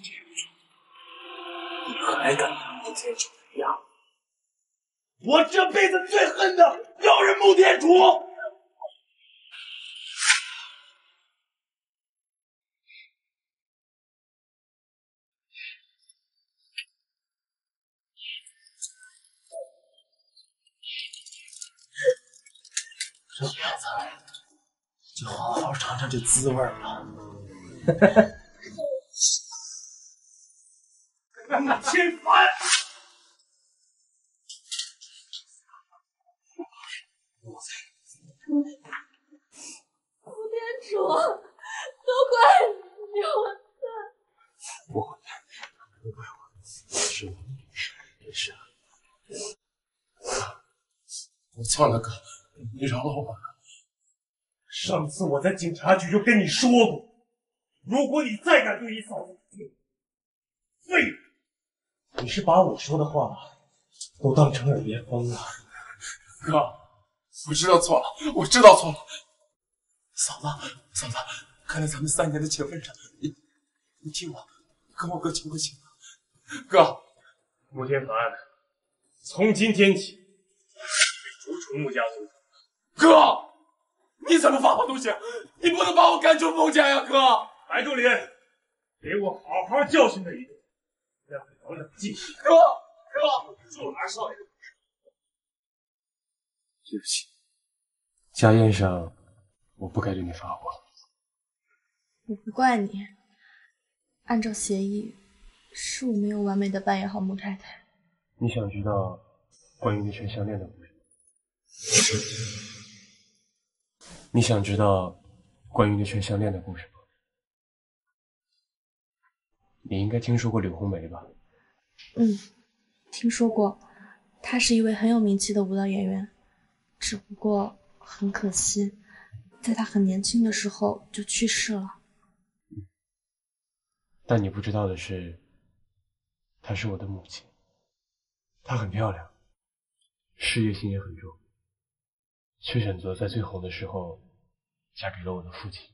天凡，你还敢当穆天楚的样？我这辈子最恨的就是穆天楚。这婊子，就好好尝尝这滋味吧。穆天凡。穆天楚，都怪你，我错。不会，不怪我，是我，没事。我错了，哥，你饶了我吧。上次我在警察局就跟你说过，如果你再敢对你嫂子，废物！你是把我说的话都当成耳边风了，哥。我知道错了，我知道错了。嫂子，嫂子，看在咱们三年的情分上，你你替我跟我哥求个情。哥，穆天凡，从今天起，逐出穆家族。哥，你怎么放我东西？你不能把我赶出穆家呀，哥！白杜林，给我好好教训他一顿，让他长长记性。哥，哥，住哪少爷？对不起，家宴上我不该对你发火。我不怪你，按照协议，是我没有完美的扮演好穆太太。你想知道关于那串项链的故事？你想知道关于那串项链的故事吗？你应该听说过柳红梅吧？嗯，听说过，她是一位很有名气的舞蹈演员，只不过很可惜，在她很年轻的时候就去世了。但你不知道的是，她是我的母亲。她很漂亮，事业心也很重，却选择在最红的时候嫁给了我的父亲。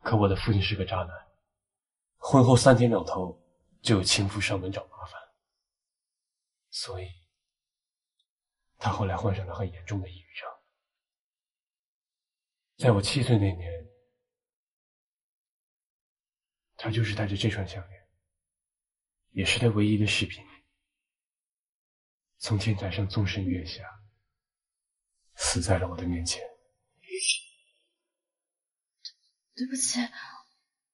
可我的父亲是个渣男，婚后三天两头就有情妇上门找麻烦，所以他后来患上了很严重的抑郁症。在我七岁那年，他就是戴着这串项链，也是他唯一的饰品。从天台上纵身跃下，死在了我的面前。对不起，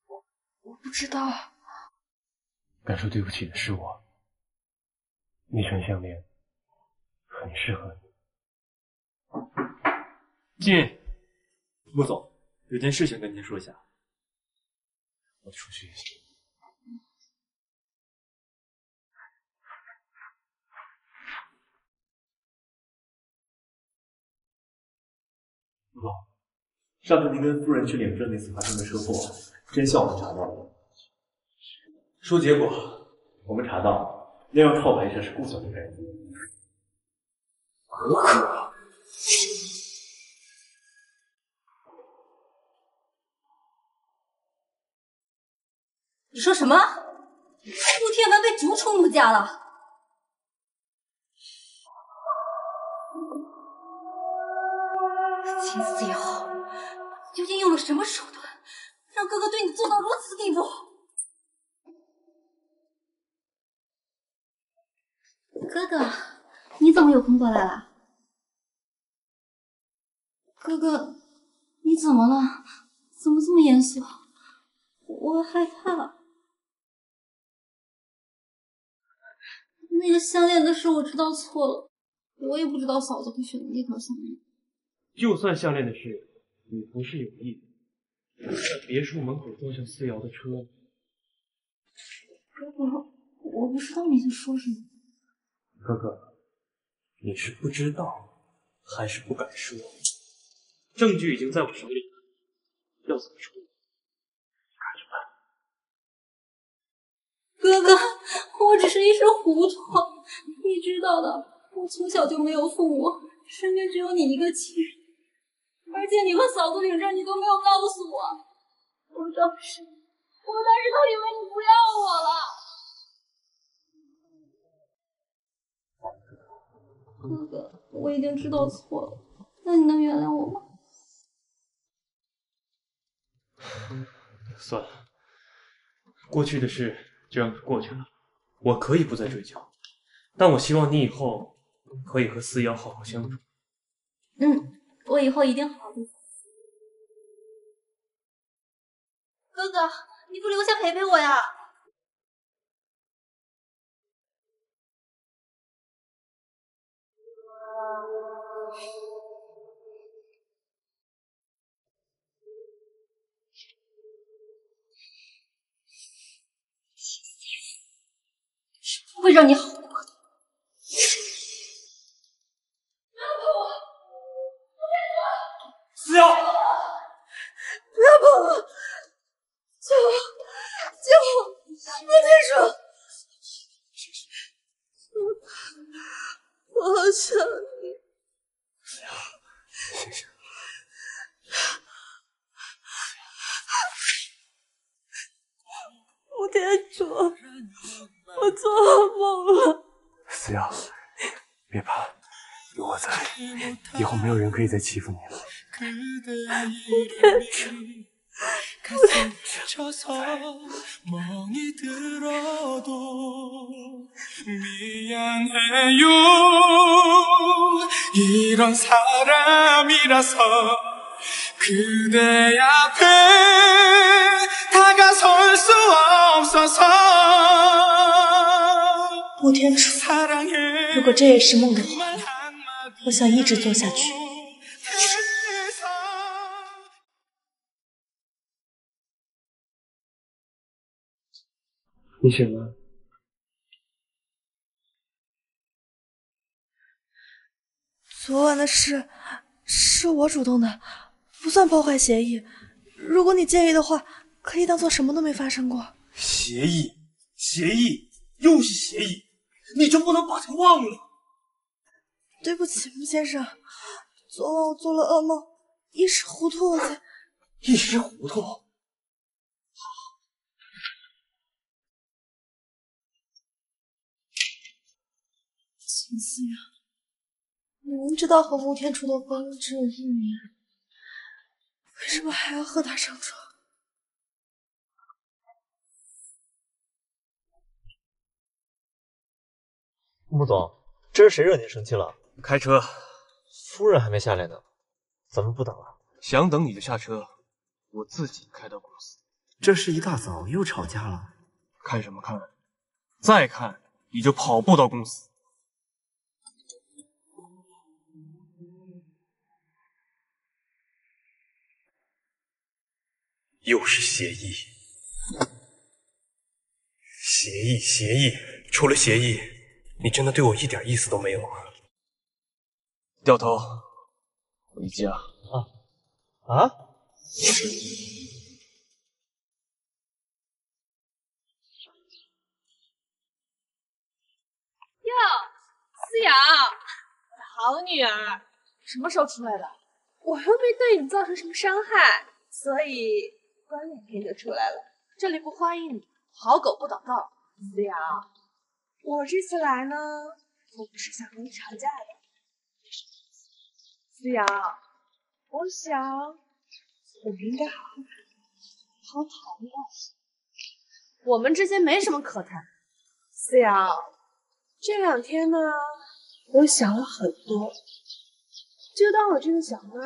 我我不知道。敢说对不起的是我。那串项链很适合你。进，穆总，有件事情跟您说一下。我出去一下。陆总，上次您跟夫人去领证那次发生的车祸，真相我们查到了。说结果，我们查到那辆套牌车是顾小姐开的。可可，你说什么？顾天文被逐出穆家了？秦思瑶，你究竟用了什么手段，让哥哥对你做到如此地步？哥哥，你怎么有空过来了？哥哥，你怎么了？怎么这么严肃？我害怕。那个项链的事我知道错了，我也不知道嫂子会选择那条项链。就算项链的事，你不是有意的，在别墅门口撞向思瑶的车。哥哥，我不知道你在说什么。哥哥，你是不知道，还是不敢说？证据已经在我手里了，要怎么处理？看着办。哥哥，我只是一时糊涂，你知道的，我从小就没有父母，身边只有你一个亲人。而且你和嫂子领证，你都没有告诉我。我当时，我当时都以为你不要我了。哥哥，我已经知道错了，那你能原谅我吗？算了，过去的事就让它过去了，我可以不再追究，但我希望你以后可以和思瑶好好相处。嗯。我以后一定好好对哥哥，你不留下陪陪我呀？是不会让你好过的。思瑶，不要碰我！救我！救我！陆天舒，我好想你。思瑶，醒醒！陆天舒，我做噩梦了。思瑶，别怕，有我在。以后没有人可以再欺负你了。穆天楚，如果这也是梦的话，我想一直做下去。你醒了？昨晚的事是我主动的，不算破坏协议。如果你介意的话，可以当做什么都没发生过。协议，协议，又是协议，你就不能把它忘了？对不起，穆先生，昨晚我做了噩梦，一时糊涂，我才一时糊涂。秦思阳，你明知道和穆天楚的婚姻只有一年，为什么还要和他上床？穆总，这是谁惹您生气了？开车，夫人还没下来呢，咱们不等了。想等你就下车，我自己开到公司。这是一大早又吵架了？看什么看？再看你就跑步到公司。又是协议，协议，协议，除了协议，你真的对我一点意思都没有啊？掉头，回家。啊？啊？哟，思瑶，好女儿，什么时候出来的？我又没对你造成什么伤害，所以关两天就出来了。这里不欢迎你，好狗不挡道。思瑶，我这次来呢，我不是想和你吵架的。思瑶，我想我们应该好好好好谈一谈。我们之间没什么可谈。思瑶，这两天呢，我想了很多，就当我这个小妈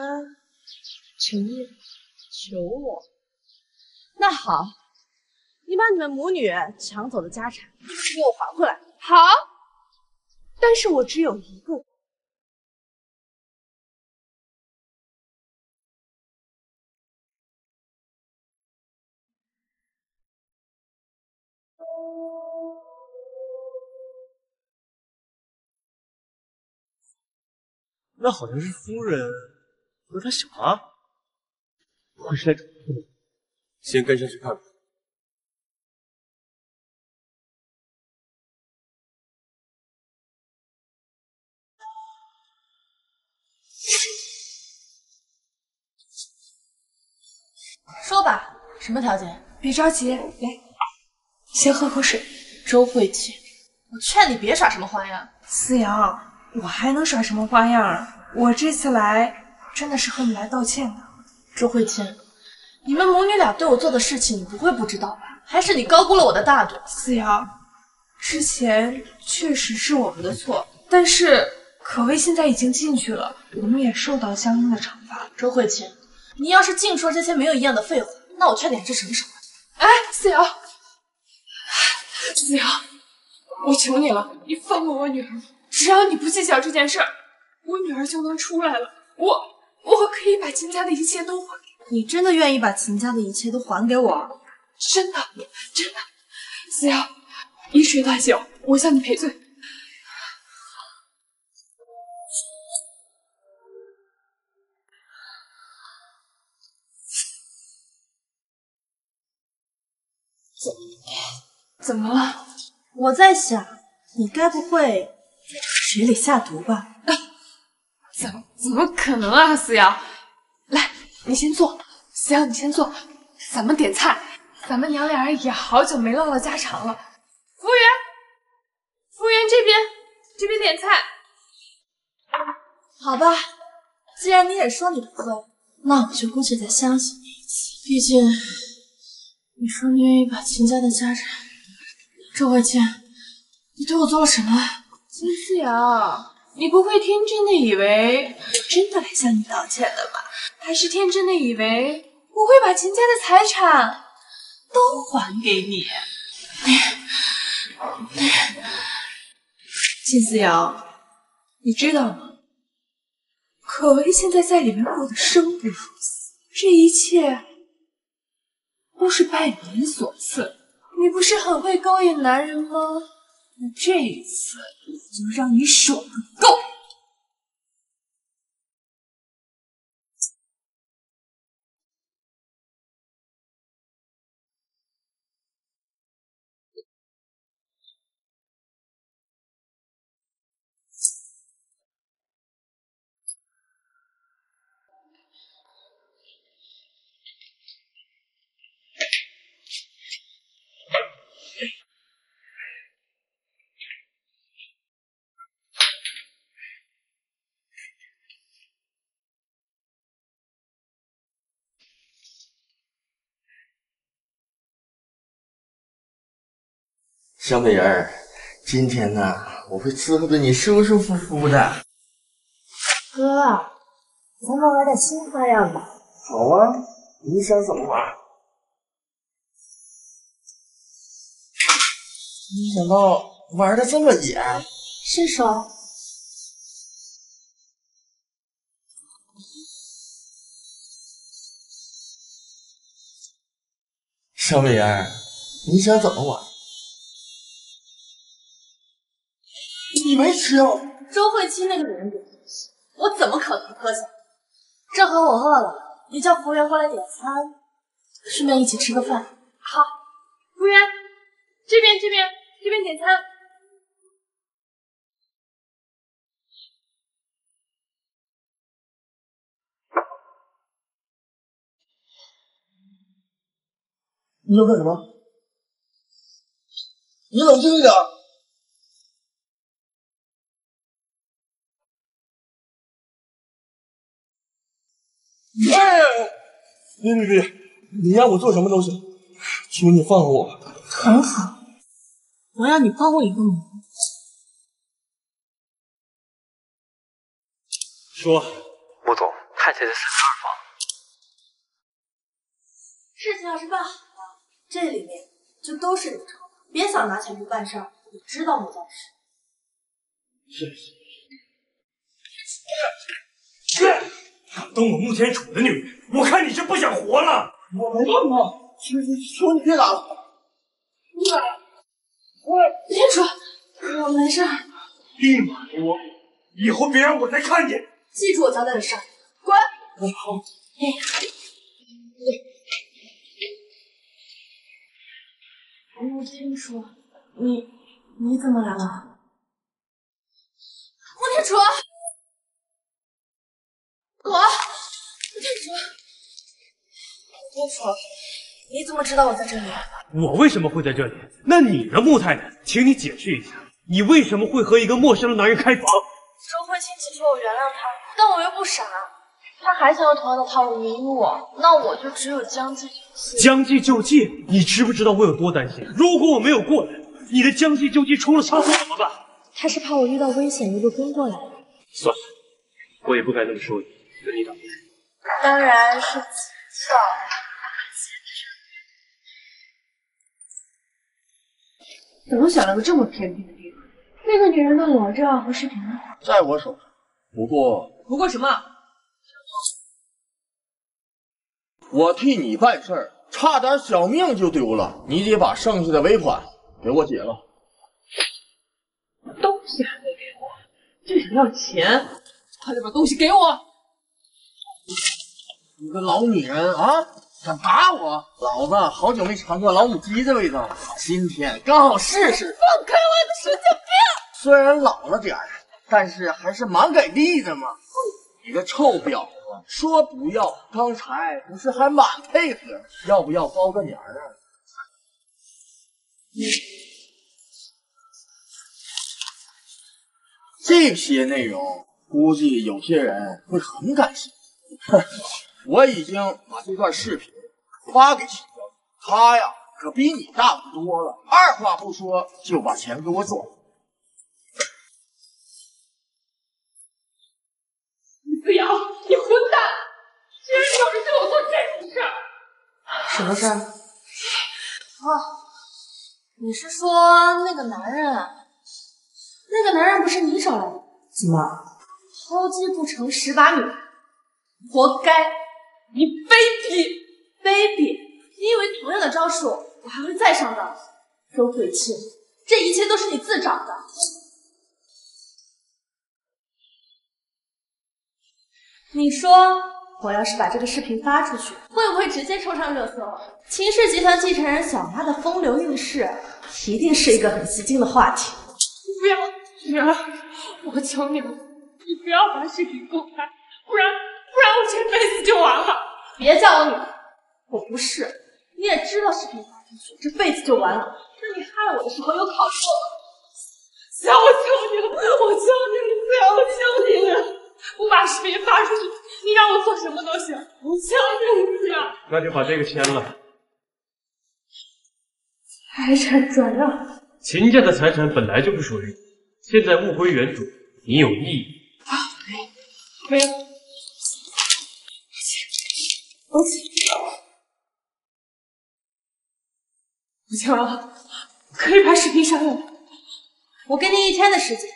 求你，求我。那好，你把你们母女抢走的家产给我还回来。好，但是我只有一个。那好像是夫人和她小妈，会是来找我的？先跟上去看看。说吧，什么条件？别着急，来，先喝口水。周慧清，我劝你别耍什么花样。思瑶，我还能耍什么花样？我这次来真的是和你来道歉的。周慧清，你们母女俩对我做的事情，你不会不知道吧？还是你高估了我的大度？思瑶，之前确实是我们的错，但是可薇现在已经进去了，我们也受到相应的惩罚。周慧琴，你要是净说这些没有营养的废话，那我劝你还是省省吧。哎，思瑶，思瑶，我求你了，你放过我女儿，只要你不计较这件事儿，我女儿就能出来了。我我可以把秦家的一切都还给你。真的愿意把秦家的一切都还给我？真的，真的。思瑶，一水代酒，我向你赔罪。怎么了？我在想，你该不会在水里下毒吧？怎怎么可能啊，思瑶！来，你先坐。思瑶，你先坐，咱们点菜。咱们娘俩也好久没唠唠家常了。服务员，服务员这边，这边点菜。好吧，既然你也说你不会，那我就姑且再相信你一次。毕竟你说你愿意把秦家的家产，周慧倩，你对我做了什么？金思瑶，你不会天真的以为我真的来向你道歉的吧？还是天真的以为我会把秦家的财产都还给你？金思瑶，你知道吗？可薇现在在里面过得生不如死，这一切都是拜您所赐。你不是很会勾引男人吗？那这一次我就让你爽个够！小美人儿，今天呢，我会伺候的你舒舒服服的。哥，咱们玩点新花样吧。好啊，你想怎么玩？没想到玩的这么野。伸手。小美人儿，你想怎么玩？你没吃药？周慧清那个女人点东西，我怎么可能喝下？正好我饿了，你叫服务员过来点餐，顺便一起吃个饭。好，服务员，这边这边这边点餐。你要干什么？你冷静一点。哎，别别别！你让我做什么都行，求你放了我。很好，我要你帮我一个忙。说，穆总，太太在三十二房。事情要是办好了，这里面就都是流程，别想拿钱不办事儿。你知道穆家事。是是是。敢动我穆天楚的女人，我看你是不想活了！我没动他，求求你别打了！你打！我天楚，我没事。立马给我滚！以后别让我再看见！记住我交代的事，滚！好。穆天楚，你你怎么来了？穆天楚。我，穆天楚，穆天楚，你怎么知道我在这里？我为什么会在这里？那你呢，穆太太？请你解释一下，你为什么会和一个陌生的男人开房？周慧清请求我原谅他，但我又不傻，他还想用同样的套路迷我，那我就只有将计就计。将计就计？你知不知道我有多担心？如果我没有过来，你的将计就计出了差错怎么办？他是怕我遇到危险一路跟过来的。算了，我也不该那么说你。当然是知道。怎么选了个这么偏僻的地方？那个女人的裸照和视频呢？在我手上。不过，不过什么？我替你办事儿，差点小命就丢了，你得把剩下的尾款给我结了。东西还没给我，就想要钱，快点把东西给我！你个老女人啊，敢打我？老子好久没尝过老母鸡的味道了，今天刚好试试。放开我的神经病！虽然老了点儿，但是还是蛮给力的嘛。你个臭婊子，说不要，刚才不是还蛮配合？要不要包个年儿啊？这些内容估计有些人会很感兴趣。哼，我已经把这段视频发给秦小姐，她呀可比你大方多了，二话不说就把钱给我转了。子瑶，你混蛋！居然有人对我做这种事儿！什么事儿？哦，你是说那个男人？那个男人不是你找来的？怎么偷鸡不成蚀把米？活该！你卑鄙！卑鄙！你以为同样的招数我还会再上当？周鬼气！这一切都是你自找的。你说我要是把这个视频发出去，会不会直接冲上热搜？秦氏集团继承人小妈的风流韵事，一定是一个很吸睛的话题。不要，女儿，我求你了，你不要把视频公开，不然不然我这辈子就完了。别叫我女儿，我不是。你也知道视频发出去，这辈子就完了。那你害我的时候有考虑过吗？我求你了，我求你了，我求你了，不把视频发出去，你让我做什么都行，我求你了。那就把这个签了。财产转让。秦家的财产本来就不属于你，现在物归原主，你有异议。没有。我请，不行了，可以把视频删了。我给你一天的时间，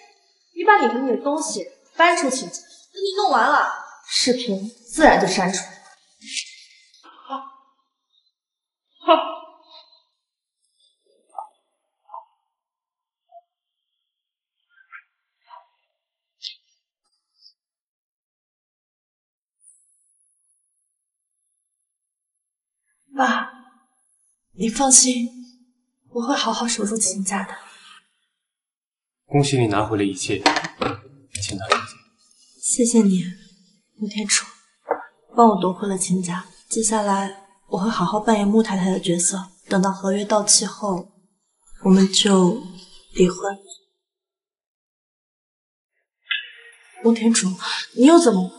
你把你和你的东西搬出去。等你弄完了，视频自然就删除。好，好。爸，你放心，我会好好守住秦家的。恭喜你拿回了一切，秦大小姐。谢谢你，穆天楚，帮我夺回了秦家。接下来我会好好扮演穆太太的角色，等到合约到期后，我们就离婚。穆天楚，你又怎么了？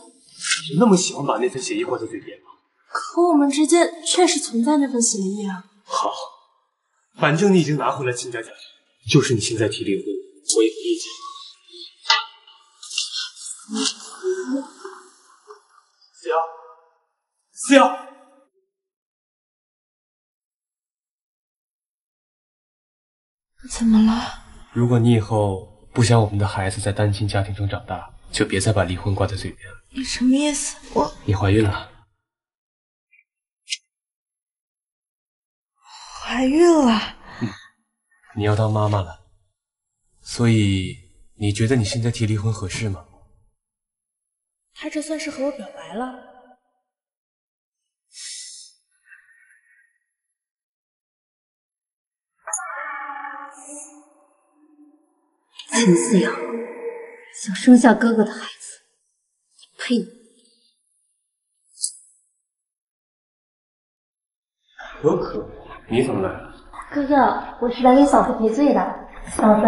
你那么喜欢把那份协议挂在嘴边吗？可我们之间确实存在那份协议啊。好，反正你已经拿回了秦家家产，就是你现在提离婚，我也不意见。思瑶，思瑶，怎么了？如果你以后不想我们的孩子在单亲家庭中长大，就别再把离婚挂在嘴边了。你什么意思？我你怀孕了。怀孕了，你要当妈妈了，所以你觉得你现在提离婚合适吗？他这算是和我表白了。秦思瑶，想生下哥哥的孩子，呸！可可，你怎么来了？哥哥，我是来给嫂子赔罪的。嫂子，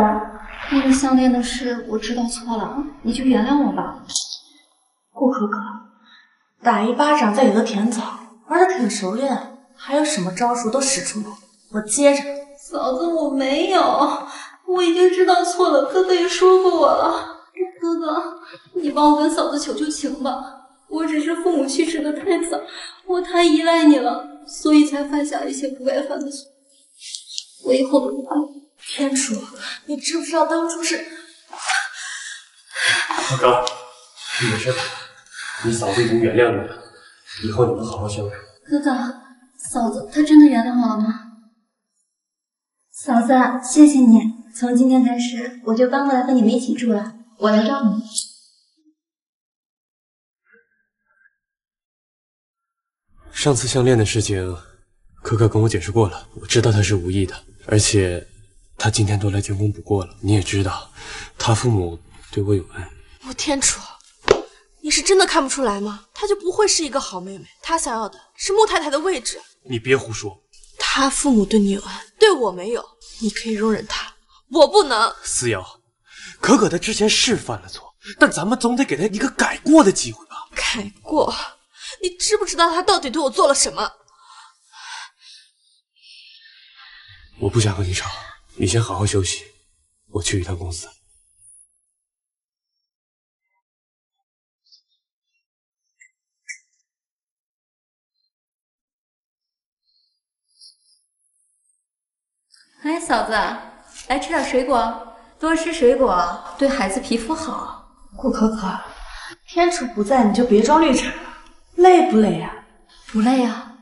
那个项链的事我知道错了，你就原谅我吧。顾可可，打一巴掌再给个甜枣，玩的挺熟练，还有什么招数都使出来，我接着。嫂子，我没有，我已经知道错了，哥哥也说过我了。哥哥，你帮我跟嫂子求求情吧。我只是父母去世的太早，我太依赖你了，所以才犯下一些不该犯的错。我以后都不会。天楚，你知不知道当初是？可可，你没事吧？你嫂子已经原谅你了，以后你们好好相处。哥哥，嫂子她真的原谅我了吗？嫂子，谢谢你，从今天开始我就搬过来和你们一起住了，我来照顾你。上次项链的事情，可可跟我解释过了，我知道他是无意的，而且他今天都来见风不过了。你也知道，他父母对我有恩。穆天楚，你是真的看不出来吗？她就不会是一个好妹妹，她想要的是穆太太的位置。你别胡说，她父母对你有恩，对我没有，你可以容忍她，我不能。思瑶，可可她之前是犯了错，但咱们总得给她一个改过的机会吧？改过？你知不知道他到底对我做了什么？我不想和你吵，你先好好休息，我去一趟公司。哎，嫂子，来吃点水果，多吃水果对孩子皮肤好。顾可可，天楚不在，你就别装绿茶了，累不累啊？不累啊。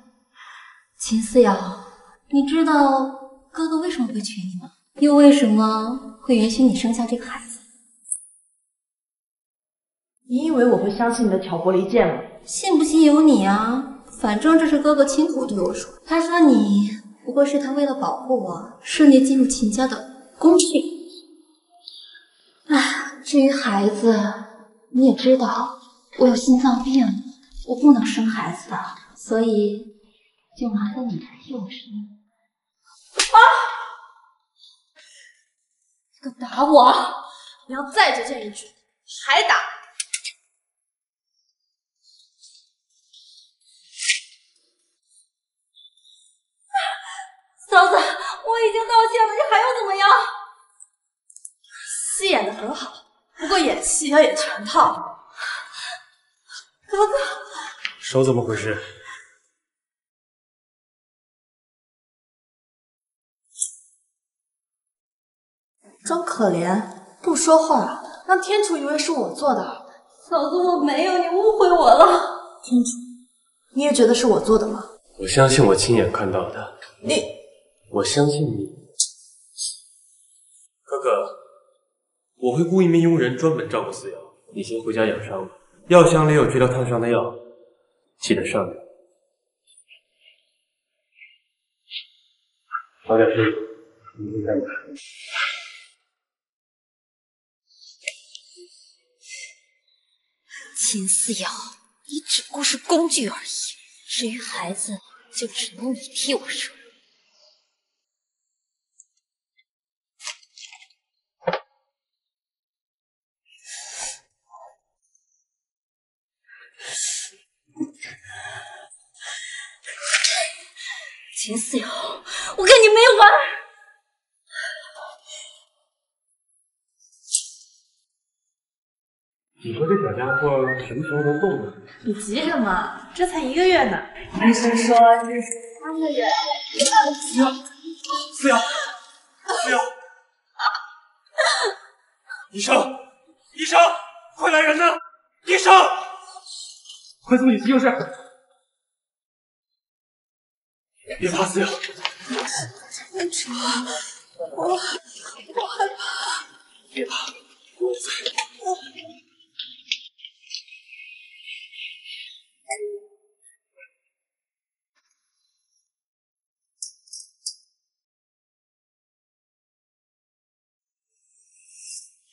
秦思瑶，你知道哥哥为什么会娶你吗？又为什么会允许你生下这个孩子？你以为我会相信你的挑拨离间吗？信不信由你啊，反正这是哥哥亲口对我说，他说你不过是他为了保护我顺利进入秦家的工具。唉，至于孩子，你也知道我有心脏病，我不能生孩子的，所以就麻烦你来替我生。啊！你敢打我！你要再接见一句，还打！嫂子，我已经道歉了，你还要怎么样？戏演的很好，不过演戏要演全套。哥哥，手怎么回事？装可怜，不说话，让天楚以为是我做的。嫂子，我没有，你误会我了。天楚，你也觉得是我做的吗？我相信我亲眼看到的。你，我相信你。哥哥，我会雇一名佣人专门照顾思瑶，你先回家养伤吧。药箱里有治疗烫伤的药，记得上点。早点睡，明天再买。秦思瑶，你只不过是工具而已。至于孩子，就只能你替我生。秦思瑶，我跟你没完！你说这小家伙什么时候能动呢？你急什么？这才一个月呢。医生说这是三个月。思瑶，思瑶，思瑶！医生，医生，快来人呐！医生，快送你去急救室！别怕，思瑶。天楚，我我害怕。别怕，我在。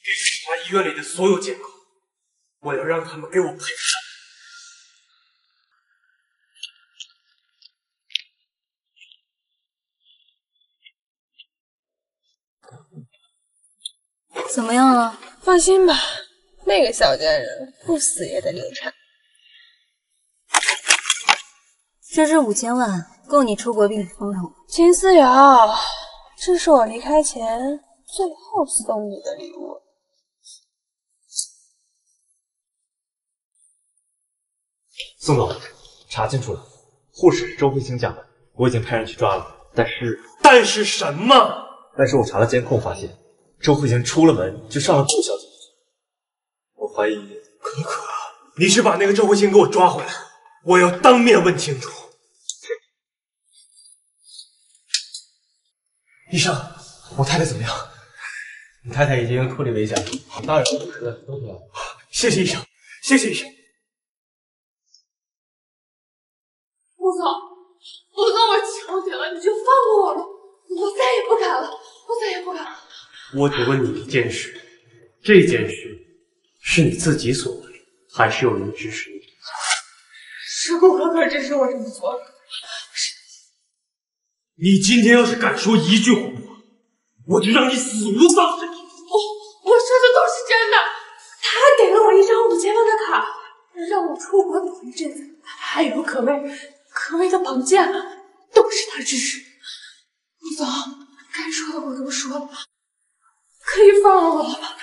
检查医院里的所有监控，我要让他们给我赔偿。怎么样了？放心吧，那个小贱人不死也得流产。这是五千万，够你出国避风头。秦思瑶，这是我离开前最后送你的礼物。宋总，查清楚了，护士是周慧清家的，我已经派人去抓了。但是，但是什么？但是我查了监控，发现周慧星出了门就上了顾小姐。我怀疑可可，你去把那个周慧星给我抓回来，我要当面问清楚。医生，我太太怎么样？你太太已经脱离危险了，大人和护士都出来了。谢谢医生，谢谢医生。顾总，陆总，我求你了，你就放过我了，我再也不敢了，我再也不敢了。我只问你一件事，这件事是你自己所为，还是有人指使你？是顾可可指使我这么做。你今天要是敢说一句谎话，我就让你死无葬身之地。我我说的都是真的，他还给了我一张五千万的卡，让我出国躲一阵子，还有可薇，可薇的绑架都是他指使。陆总，该说的我都说了，可以放了我了吧？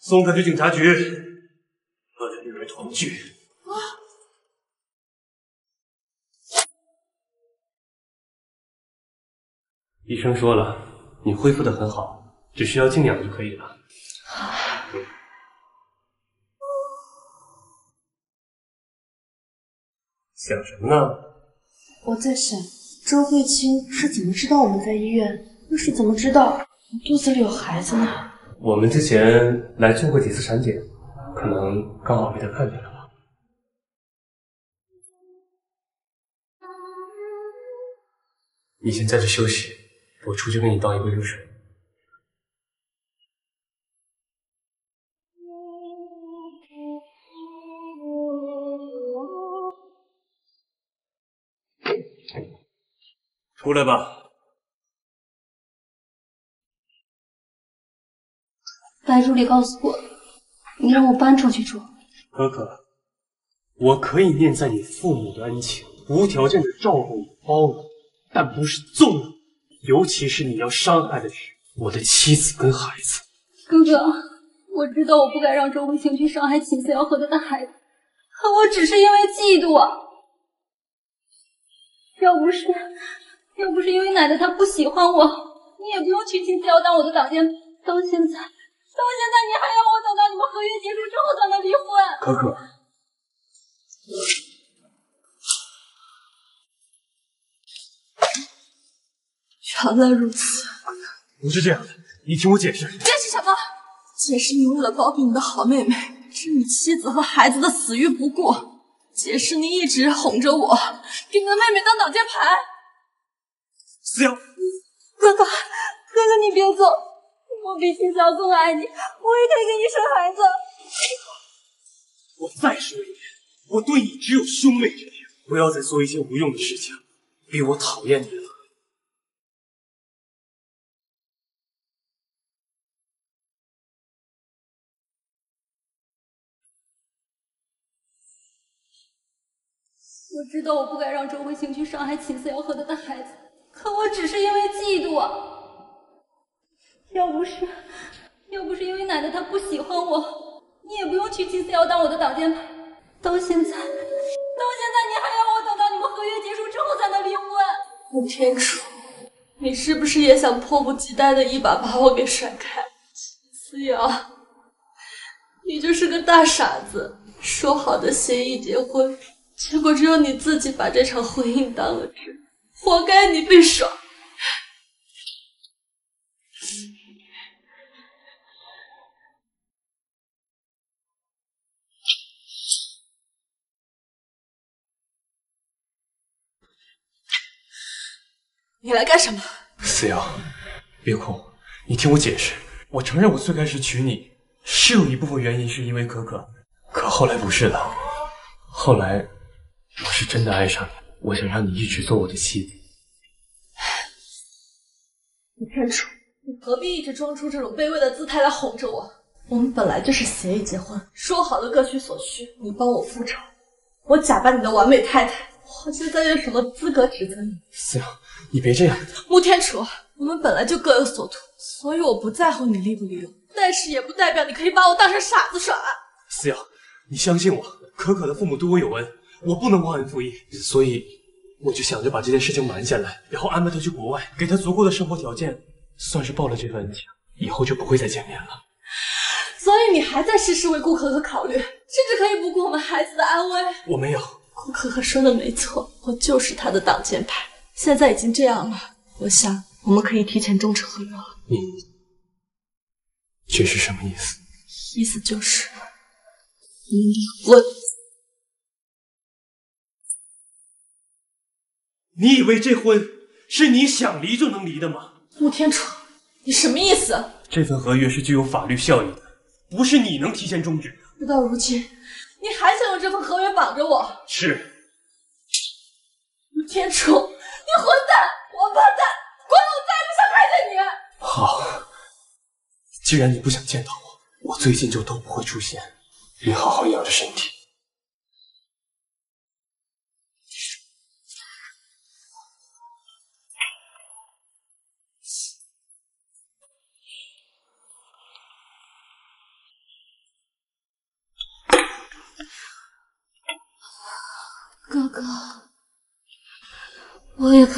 送他去警察局，和他女儿团聚。医生说了，你恢复的很好，只需要静养就可以了。想什么呢？我在想，周慧清是怎么知道我们在医院，又是怎么知道肚子里有孩子呢？我们之前来做过几次产检，可能刚好被他看见了吧。你先在这休息，我出去给你倒一杯热水。出来吧。白助理告诉我，你让我搬出去住。可可，我可以念在你父母的恩情，无条件的照顾你、包容你，但不是纵容，尤其是你要伤害的是我的妻子跟孩子。哥哥，我知道我不该让周慧清去伤害秦思瑶和他的孩子，可我只是因为嫉妒啊！要不是，要不是因为奶奶她不喜欢我，你也不用娶秦思瑶当我的挡箭牌。到现在，到现在你还要我等到你们合约结束之后才能离婚？可可，原来如此，不是这样的，你听我解释。解释什么？解释你为了包庇你的好妹妹，置你妻子和孩子的死于不顾。解释你一直哄着我，给你的妹妹当挡箭牌。思瑶，哥哥，哥哥你别走，我比秦思瑶更爱你，我也可以给你生孩子。我再说一遍，我对你只有兄妹之情，不要再做一些无用的事情，逼我讨厌你了。我知道我不该让周慧清去伤害秦思瑶和他的孩子，可我只是因为嫉妒啊！要不是，要不是因为奶奶她不喜欢我，你也不用娶秦思瑶当我的挡箭牌。到现在，到现在你还要我等到你们合约结束之后才能离婚？穆天楚，你是不是也想迫不及待的一把把我给甩开？思瑶，你就是个大傻子，说好的协议结婚。结果只有你自己把这场婚姻当了真，活该你被耍。你来干什么？思瑶，别哭，你听我解释。我承认我最开始娶你是有一部分原因是因为可可，可后来不是了。后来我是真的爱上你，我想让你一直做我的妻子。你天楚，你何必一直装出这种卑微的姿态来哄着我？我们本来就是协议结婚，说好了各取所需，你帮我复仇，我假扮你的完美太太。我现在有什么资格指责你？思瑶，你别这样。穆天楚，我们本来就各有所图，所以我不在乎你利不利用，但是也不代表你可以把我当成傻子耍。思瑶，你相信我，可可的父母对我有恩，我不能忘恩负义，所以我就想着把这件事情瞒下来，然后安排他去国外，给他足够的生活条件，算是报了这份恩情，以后就不会再见面了。所以你还在事事为顾可可考虑，甚至可以不顾我们孩子的安危。我没有。顾可可说的没错，我就是他的挡箭牌。现在已经这样了，我想我们可以提前终止合约了。你这是什么意思？意思就是离婚。你以为这婚是你想离就能离的吗？穆天楚，你什么意思？这份合约是具有法律效益的，不是你能提前终止的。事到如今，你还想用这份合约绑着我？是。吴天楚，你混蛋，王八蛋，滚！我再也不想看见你。好，既然你不想见到我，我最近就都不会出现。你好好养着身体。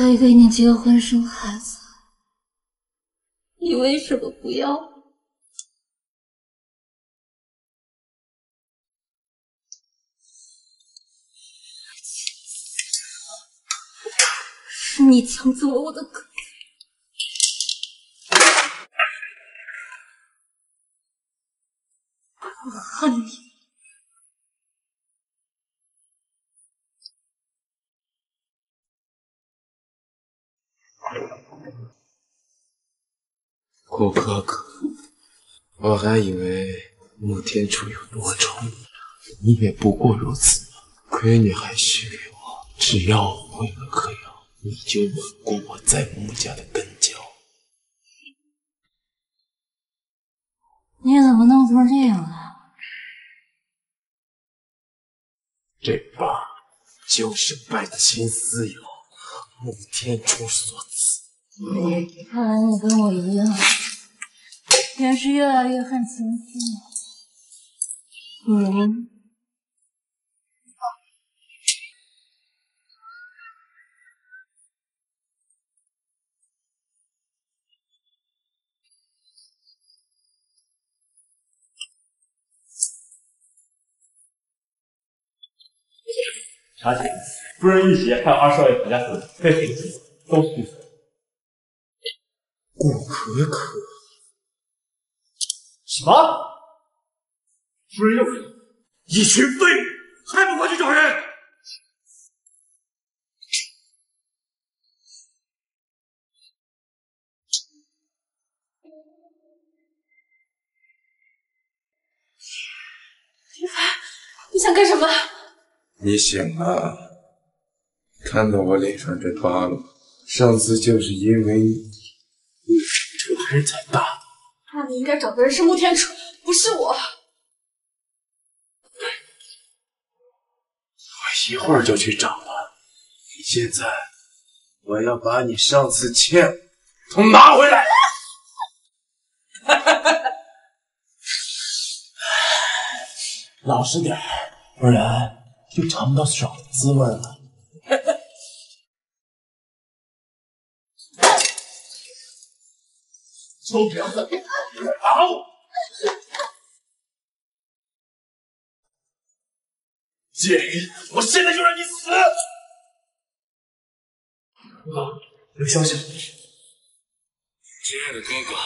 可以跟你结婚生孩子，你为什么不要？是你抢走了我的哥哥，我恨你！顾哥哥，我还以为穆天楚有多宠你，你也不过如此。亏你还许给我，只要我会了嗑药，你就稳固我在穆家的根脚。你怎么弄成这样了？这疤就是拜秦思瑶和穆天楚所赐。看来你跟我一样，也是越来越恨秦思瑶。嗯。查寝，夫人一血看二少爷讨价死，被废死，都是罪。顾可可，什么？夫人又说，一群废物，还不快去找人！林凡，你想干什么？你醒了，看到我脸上这疤了吗？上次就是因为你，这个人才大的。那你应该找的人是穆天楚，不是我。我一会儿就去找了。现在我要把你上次欠的都拿回来。老实点，不然就尝不到爽的滋味了。臭婊子，打我！贱人，我现在就让你死！哥，有消息。亲爱的哥哥，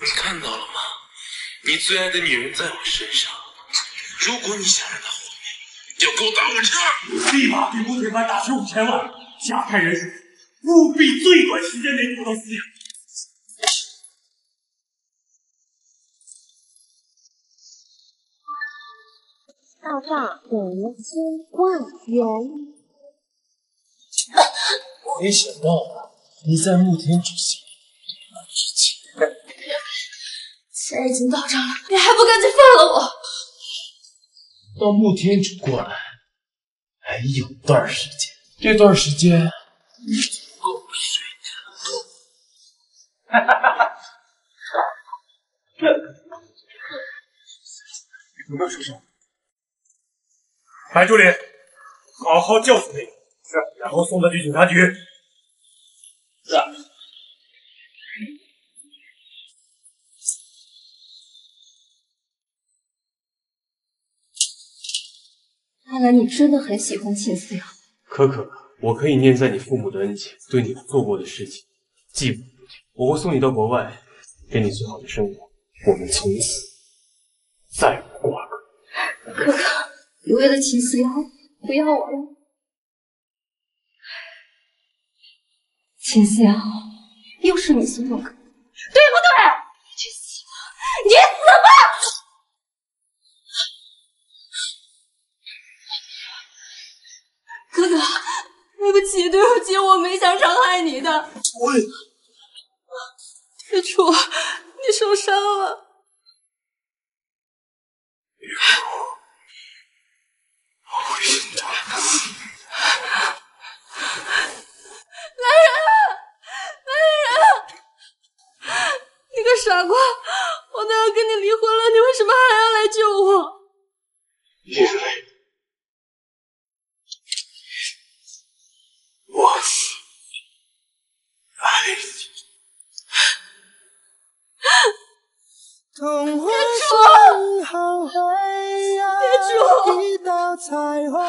你看到了吗？你最爱的女人在我身上。如果你想让她活命，就给我打我这儿！立马给穆铁凡打十五千万，加派人手，务必最短时间内做到死。到账五千万元。没想到你在穆天楚心里这么值钱。钱已经到账了，你还不赶紧放了我！到穆天楚过来还有段时间，这段时间你足够睡的。哈哈哈！有没有受伤？白助理，好好教训他，是，然后送他去警察局。是。看来你真的很喜欢秦思瑶。可可，我可以念在你父母的恩情，对你做过的事情记不住。我会送你到国外，给你最好的生活。我们从此再无瓜葛。可可，你为了秦思瑶不要我了？秦思瑶，又是你送我的，对不对？你去死吧！你死吧！哥哥，对不起，对不起，我没想伤害你的。我，天楚，你受伤了。我会心疼来人啊来人啊！你个傻瓜我都要跟你离婚了你为什么还要来救我？童话说雨后会有一道彩虹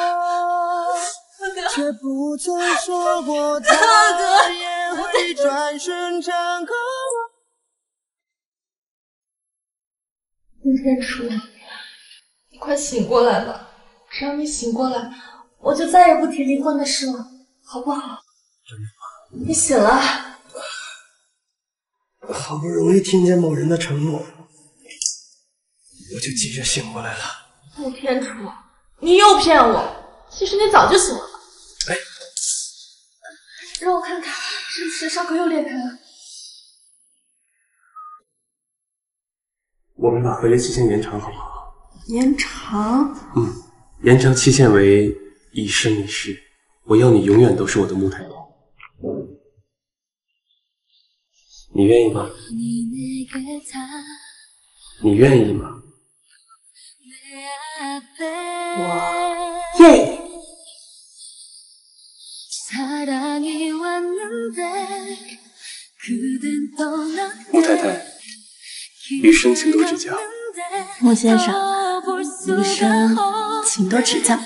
却不曾说过它也会转瞬成空今天出来了你快醒过来吧只要你醒过来我就再也不提离婚的事了好不好？你醒了。好不容易听见某人的承诺我就急着醒过来了。穆天楚，你又骗我！其实你早就醒了。哎，让我看看，是不是伤口又裂开了？我们把合约期限延长好不好？延长？嗯，延长期限为一生一世。我要你永远都是我的木太郎。你愿意吗？你愿意吗？我愿意。太太，余生请多指教。莫先生，余生请多指教。